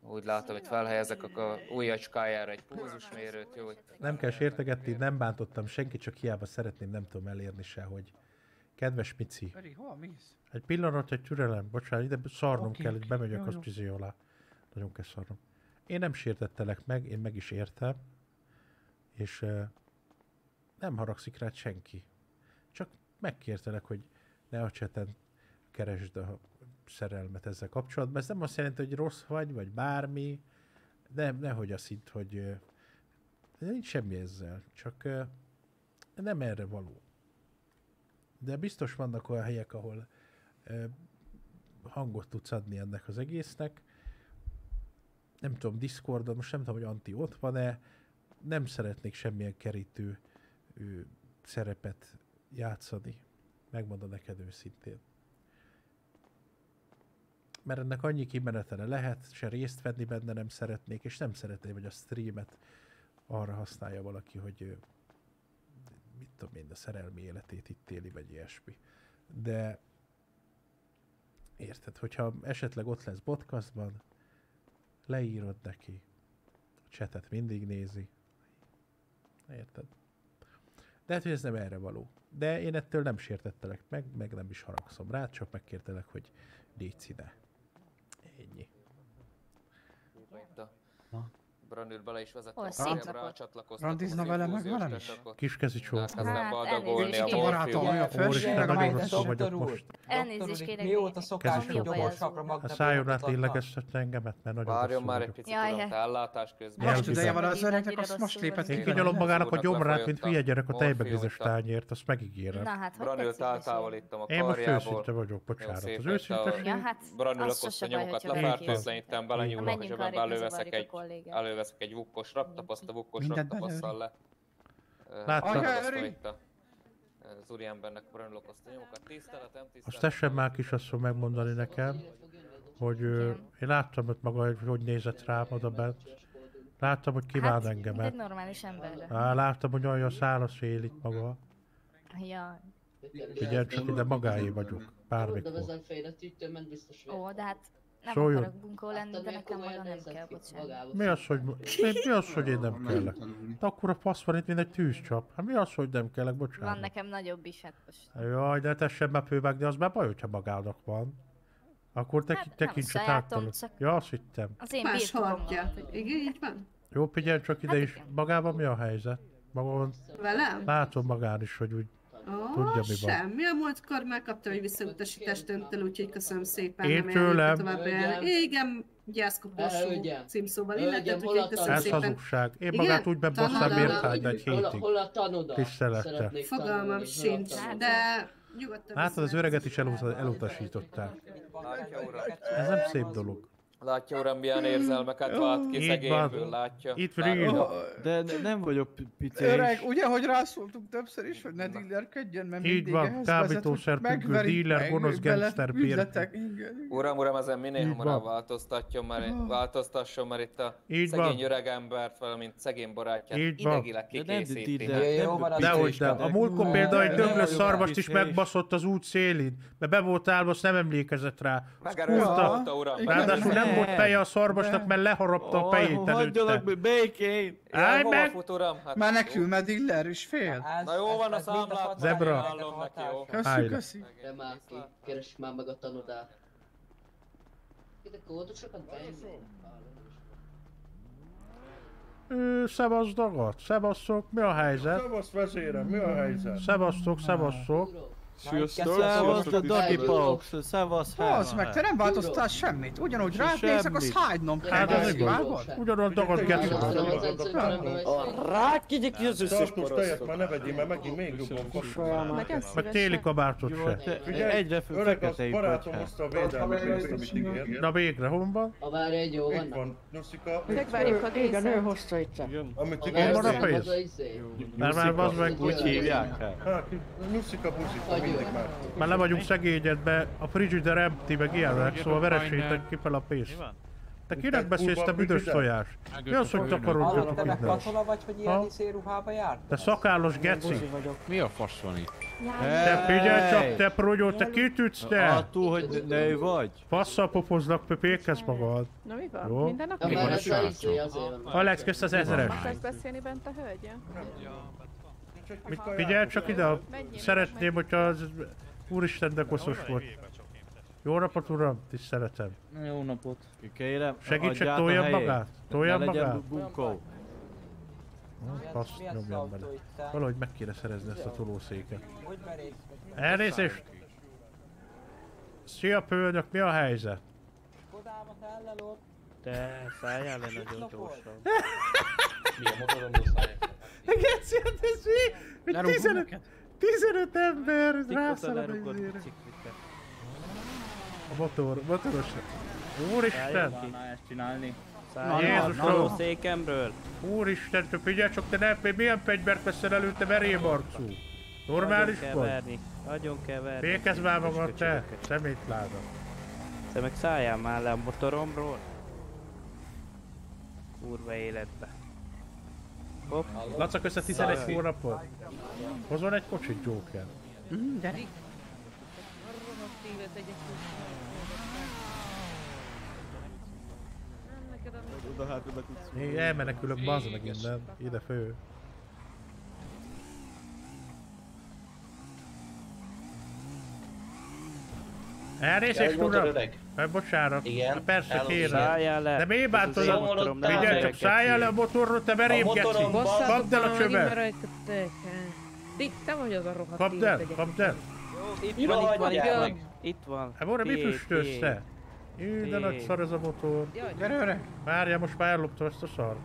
Úgy látom, itt felhelyezek a ujjacskájára egy pulzusmérőt, jó? Nem kell sértegetni, nem bántottam senkit, csak hiába szeretném, nem tudom elérni se, hogy... Kedves Mici, Feri, hol mész? egy pillanat, egy türelem, bocsánat, ide szarnom Oké, kell, oké, bemegyek az tüzé alá. Nagyon kell szarnom. Én nem sértettelek meg, én meg is értem, és uh, nem haragszik rád senki. Csak megkértelek, hogy ne a cseten keresd a szerelmet ezzel kapcsolatban. Ez nem azt jelenti, hogy rossz vagy, vagy bármi. Nem, nehogy azt hitt, hogy uh, nincs semmi ezzel. Csak nem erre való. De biztos vannak olyan helyek, ahol hangot tudsz adni ennek az egésznek. Nem tudom, Discordon, most nem tudom, hogy Anti ott van-e, nem szeretnék semmilyen kerítő ő, szerepet játszani. Megmondom neked őszintén. Mert ennek annyi kimenetele lehet, se részt venni benne nem szeretnék, és nem szeretném, hogy a streamet arra használja valaki, hogy mit tudom én, a szerelmi életét itt éli, vagy ilyesmi. De érted, hogyha esetleg ott lesz podcastban, leírod neki, a chatet mindig nézi. Érted? De hát, hogy ez nem erre való. De én ettől nem sértettelek meg, meg nem is haragszom rá, csak megkértelek, hogy légy ide. Ennyi. Itt a Branül bele is vezette Ó, a csatlakoztatok Randizna az velem, meg velem is? Kiskezi csók. Hát, badagolni elnézést a kérek. Barátom, olyan meg nagyon rosszul vagyok most. Elnézést kérek. Mióta szokás, csók. gyomorsapra A magna szájon át lélegeztetne engemet, mert nagyon Várjon már egy picit, hát. ellátás közben. Most ideje van az öregnek, azt most lépett Én ki. kinyalom magának a gyomrát, mint hülye gyerek a a- tányért, azt megígérem. Na hát, hogy Branült eltávolítom a Én most karjából. őszinte vagyok, bocsánat. Az őszinteség... Hát, Branül baj, nyomokat, hogyha lefertőtlenítem, belenyúlok a Menjünk zsebembe, arrébb, ne előveszek zavarjuk egy, a. előveszek egy vukkos raptapaszt, a vukkos raptapasszal le. Láttam a az úriembernek Branül okozta nyomokat. Tiszteletem, Azt tiszteletem. tessen már kisasszony megmondani nekem, hogy én láttam őt maga, hogy hogy nézett rám oda bent. Láttam, hogy kíván Hát, engemet. egy normális emberre. Á, láttam, hogy olyan száraz fél itt maga. Ja. Figyelj csak ide, magáé vagyok. Bármikor. Ó, de hát nem Szóljon. akarok bunkó lenni, de nekem maga nem kell, bocsánat. Mi az, hogy, mi, mi az, hogy én nem kellek? De akkor a fasz van itt, mint egy tűzcsap. Hát mi az, hogy nem kellek, Van bocsánat. nekem nagyobb is, hát most. Jaj, de tessen már fővágni, az már baj, hogyha magának van. Akkor te, Hát, nem tekintse sajátom, át. csak- Ja, azt hittem. Az én Más van. Igen, így van. Jó, figyelj csak ide is. Magában mi a helyzet? Maga Velem? látom magán is, hogy úgy Ó, tudja, mi van. semmi. A múltkor megkaptam egy visszautasítást öntől, úgyhogy köszönöm szépen. Én nem tőlem? tovább. Igen, Hölgyem. címszóval illetett, úgyhogy köszönöm Ez szépen. hazugság. Én Igen? magát úgy bebasszám Tanulom. értágyna egy hétig. hol a tanoda? Tisztelettel. Szeretnék Fogalmam sincs, tanoda? de nyugodtan Látod, az öreget is elutas- elutasították. Ez nem szép dolog. Látja, uram, milyen érzelmeket vált ki Így szegényből, van. látja. Itt real. De ne- nem vagyok pi- pici. Öreg, ugye, hogy rászóltunk többször is, hogy ne dealerkedjen, mert Így mindig van, ehhez vezet, hogy kábítószer függő, dealer, gonosz gangster, igen. Uram, uram, ezen minél Így hamarabb van. változtatjon, mert, Ah. változtasson, mert itt a Így szegény van. öreg embert, valamint szegény barátját Így van. idegileg De kikészíti. van Dehogy nem. A múltkor például egy vagyok szarvast is megbaszott az út szélén, mert be volt állva, azt nem emlékezett rá. Megerőszakolta, uram. Ráadásul nem Nem. volt feje a szarvasnak, mert leharapta a fejét Hagyjanak előtte. be, békén! Állj meg! Hát, Menekül, mert dealer is fél. Ez- Na jó van a mind számlát, Zebra. Köszi, köszi. De már ki, keresd már meg a tanodát. Ide kódosokat? Ö, Szevasz dagat, szevasszok, mi a helyzet? Szevasz vezérem, mi a helyzet? Szevasztok, szevasztok. Uram, Szevasz, a Dagi Paux, szevasz, Az meg, te nem változtál semmit. Ugyanúgy rád nézek, azt hagynom Hát kell. az igaz. Vágod? Ugyanolyan dagad geci. Rákigyek jözzös és Tartós tejet már ne vegyél, mert megint még jobban fasol. Meg téli kabátot se. Egyre az fekete barátom hozta a védelmi pénzt, amit ígért. Na végre, hol van? Ha várj egy jó Itt van. Nuszika. Megvárjuk a Igen, ő hozta itt. Amit ígért. van a pénz? az a izé. Mert már az meg... Úgy hívják el? Hát, Nuszika buzika, mindig már. Már le vagyunk szegényedve, a frigider empty, meg ilyenek, szóval veresétek ki fel a pénzt. Te kinek beszélsz, te büdös tojás? Mi az, hogy takarodjatok innen? vagy, hogy Ha? izé ruhába járt? Te szakállos geci! Mi a fasz van itt? Te figyelj csak, te progyó, te kit ütsz te? Attól, hogy nő vagy. Fasszal popoznak, pépékez magad. Na mi van? Jó. Minden nap Ja, mi már van a izé van. Alex, kösz az ezeres. Akarsz beszélni bent a hölgye? Figyelj csak ide, szeretném, hogyha az úristen de koszos volt. Jó napot uram, ti szeretem. Jó napot. Kérem, Segítsek, a toljam magát? Toljam magát? bu- bunkó. Azt nyomjam bele. Valahogy meg kéne szerezni ezt a tolószéket. Elnézést! Szia pőnök, mi a helyzet? Kodámat. Te szálljál le nagyon gyorsan. [LAUGHS] Mi a motoromról szállják? Hát ez mi? Hogy Lerúgom 15, neked? 15 ember rászáll a izére. A motor, motoros. Úristen! Tudná ezt csinálni. Jézusom! székemről. Úristen, te figyelj csak, te ne, milyen fegyvert veszel elő, te verémarcú? Normális vagy? keverni. Nagyon keverni. Fékezd már magad, te, szemétláda. Te meg szálljál már le a motoromról. Kurva életbe. Hopp. Laca, kösz a 11 hónapot. Hozol egy kocsit, Joker. Mm, gyere. Oda hát oda tudsz. Én elmenekülök, bazd meg innen. Ide fő. Elnézést, uram! Meg bocsánat. Igen, Persze, kérem. Szálljál le. De miért bántod Figyelj csak, szálljál le a motorról, te motorom Kapd el a csövet! Ti, te vagy az a rohadt Kapd el, kapd el! Itt van, itt van, itt van. Itt van. Hát volna, mi Tiéd, füstölsz tiéd. te? Jú, de nagy szar ez a motor. Gyere öreg. Várjál, most már elloptam ezt a szar.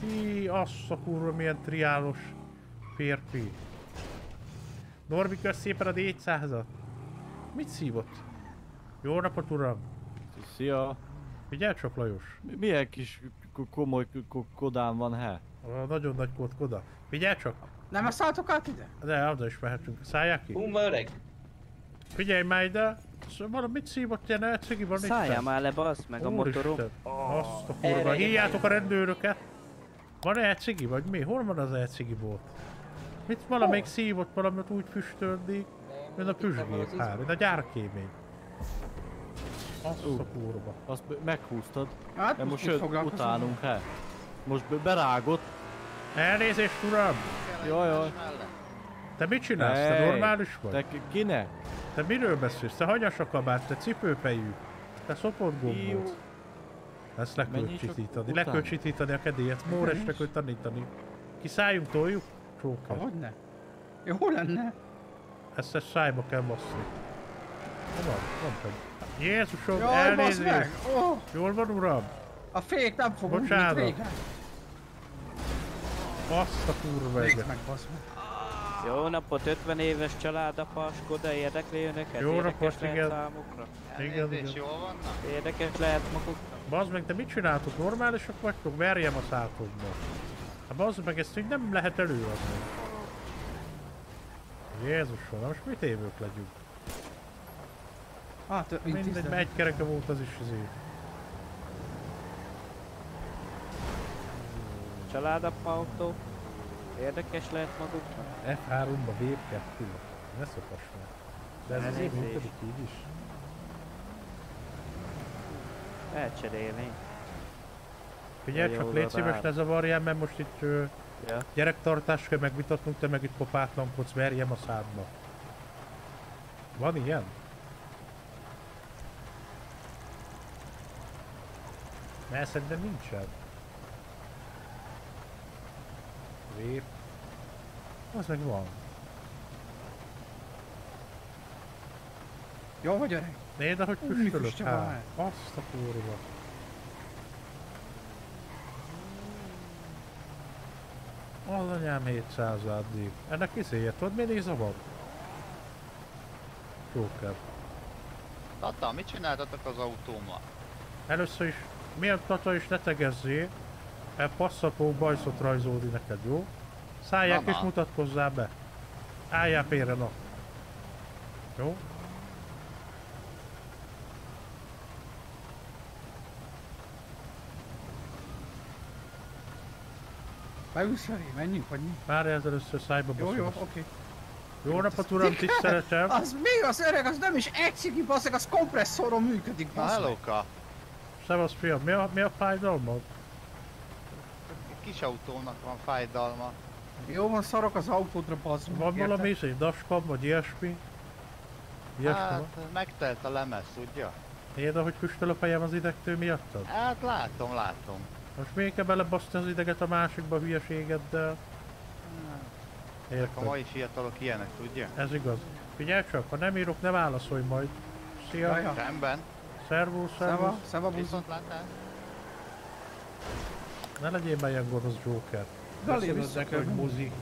Hí, azt a kurva, milyen triálos férfi. Norbi, kösz szépen a D400-at. Mit szívott? Jó napot, uram! Szia. Figyelj csak, Lajos! Mi- Milyen kis ko- komoly ko- ko- kodán van, he? A nagyon nagy kód koda. Figyelj csak! Nem szálltok át ide? De, oda is mehetünk. Szállják ki? Hú, öreg. Figyelj már ide! Szóval valamit szívott ilyen elcigi van itt. Szálljál már le, bassz meg a motorom. Úristen, Azt a kurva, hívjátok a rendőröket! Van e cigi vagy mi? Hol van az e cigi bolt? Mit valamelyik szívott valamit úgy füstöldik, mint a püzsgép, hát, mint a gyárkémény. Azt a kurva. Azt meghúztad. Hát, De most jött utánunk, he? Most be- berágott. Elnézést, uram! Jaj, jaj. Te mit csinálsz? Te Hey, normális vagy? Te ki- kinek? Te miről beszélsz? Te hanyas a kabát, te cipőfejű. Te szopott gombóc. Ezt le kell Menjünk csak csitítani. Le utána. kell csitítani a kedélyet. Móresnek kell tanítani. Kiszálljunk, toljuk? Csóker. Hogyne? Jó lenne. Ezt, ezt szájba kell basszni. Na van. Jézusom, Jaj, elnézést! meg! Ó, Jól van, uram? a fék nem fog úgy, mint Bocsánat. régen. Azt a kurva egyet. meg, bassz meg. Jó napot, 50 éves családapa, Skoda érdekli önöket? Jó Érdekes napot, lehet igen. számukra? Igen, igen. Érdekes lehet magukra? Bazd meg, de mit csináltok? Normálisak vagytok? Verjem a szátokba. Hát bazd meg, ezt így nem lehet előadni. Jézusom, na most mit évők legyünk? Hát, Mindegy, tisztelt. mert egy kereke volt az is az év. Családapa autó? Érdekes lehet magukra? F3-ba V2. Ne szokass már. De ez azért Elnézést. működik így is. Elcserélni. Figyelj csak, légy szíves, ne zavarjál, mert most itt Ja. Gyerektartás kell megvitatnunk, te meg itt pofátlankodsz, verjem a szádba. Van ilyen? Mert szerintem nincsen. Vép. Az meg van. Jó vagy öreg? Nézd, ahogy püstölök hát. Azt a kurva. Az anyám 700 addig. Ennek izéje, tudod mi néz a van? Joker. Tata, mit csináltatok az autómmal? Először is, milyen tata is ne tegezzél, e passzapó bajszot rajzolni neked, jó? Szálljál Na, és mutatkozzál be. Álljál félre, na. Jó? Beülsz elé, menjünk, vagy mi? Várjál először szájba Jó, jó, baszogasz. oké. Jó napot, uram, tiszteletem! Az mi az öreg, az nem is egy cigi baszeg, az kompresszoron működik, meg. hellóka! Szevasz, fiam, mi a, mi a fájdalmad? Kis autónak van fájdalma. Jó van, szarok az autódra, bazd meg, Van valami izé, dashcam, vagy ilyesmi? Ilyesmi Hát, van? megtelt a lemez, tudja? Érde, hogy füstöl a fejem az idegtől miattad? Hát látom, látom. Most miért kell belebasztani az ideget a másikba hülyeségeddel? Ezek a Érted? mai fiatalok ilyenek, tudja? Ez igaz. Figyelj csak, ha nem írok, ne válaszolj majd. Szia! Ja, ja. Rendben. Szervusz, szervusz! szeva, buzi. Viszontlátás. Ne legyél már ilyen gonosz Joker. Vissza kell hogy muzi.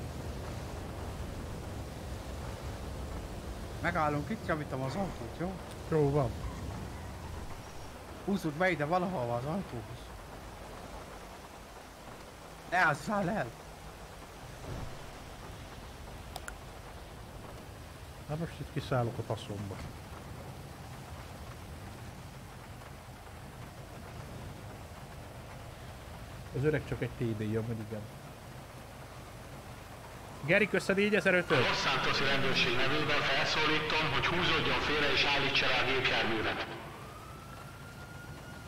Megállunk itt, javítom az autót, jó? Jó van. Húzzuk be ide valahova az autóhoz. Ázzál el! Hát most itt kiszállok a faszomba. Az öreg csak egy TD-ja, hogy igen. Geri, köszön 4500 Los Santoszi rendőrség nevében felszólítom, hogy húzódjon félre és állítsa rá a gépjárművet.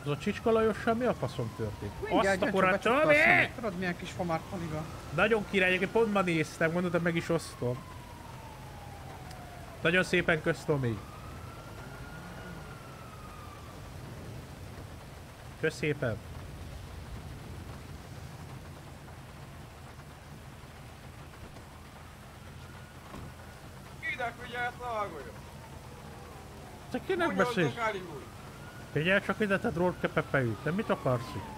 Az a Csicska Lajossal mi a faszom történt? Azt a a Tomi! Tudod milyen kis famár paliga? Nagyon király, egyébként pont ma néztem, gondoltam meg is osztom. Nagyon szépen kösz, Tomi. Kösz szépen. Ide figyelj, szalgoljon! Te kinek beszélsz? Figyelj csak ide, te drótkepepeű. Te mit akarsz itt?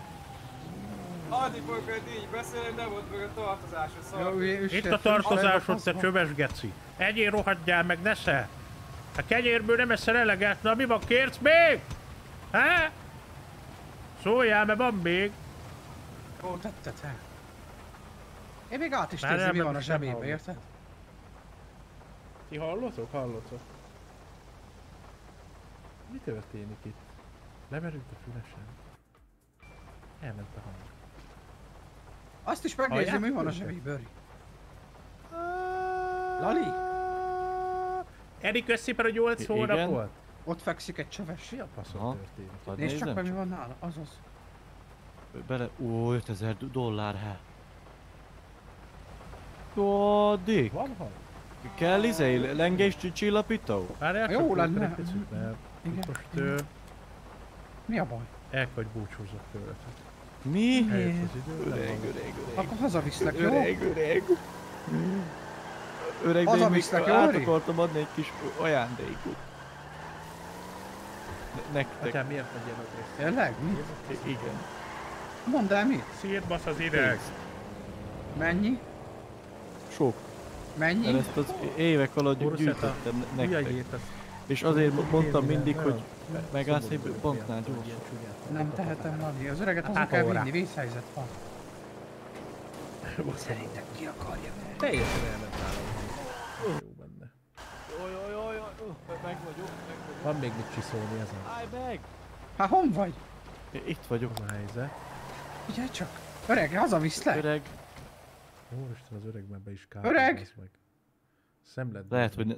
Addig fogok egy így beszélni, nem volt meg a ő- ő Itt a tartozásod, te csöves geci. Egyél rohadjál meg, nesze! A kenyérből nem eszel eleget, na mi van, kérsz még? Há? Szóljál, mert van még. Ó, tette te. Én még át is nézem, mi van a zsebébe, érted? Ti hallotok? Hallotok. Mi történik itt? Lemerült a fülesen. Elment a hang. Azt is megnézzük, mi van a zsebébe, Öri. Lali, Eri, kösz szépen, hogy 8 I- hónap volt. ott fekszik egy csöves. Mi a faszom történik? Hadd Nézd csak meg, mi van nála, azaz. Bele... Ó, 5000 dollár, hát. Ó, Dick. Van? Kell izé, lengés csillapító? Várjál Jó lenne. Igen, most Mi a baj? el kell, hogy búcsúzzak tőletek. Mi? Öreg, öreg, öreg. Akkor hazaviszlek, jó? Öreg, öreg. Öreg, de én még át akartam adni egy kis ajándékot. Ne- Nektek. Atyám, miért vagy ilyen agresszív? Tényleg? Mi? Igen. Mondd el mit? Szétbasz az ideg. Mennyi? Sok. Mennyi? Mert ezt az évek alatt gyűjtöttem ne- nektek. És azért mondtam mindig, hogy nagyon megállsz egy banknál vagyok, gyors. Nem tehetem, Lali. Az öreget Hát haza kell vinni, vészhelyzet van. Szerintem ki akarja? Teljesen elment nálam. Jó benne. Jaj, jaj, jaj, jaj, ö, meg vagyok, meg vagyok. Van még mit csiszolni ezen. Állj meg! Hát hon vagy? Itt vagyok. A helyzet. Figyelj csak! Öreg, hazaviszlek! Öreg. Úristen, az öreg már be is kárt. Öreg! Meg. Szemled. Lehet, hogy ne,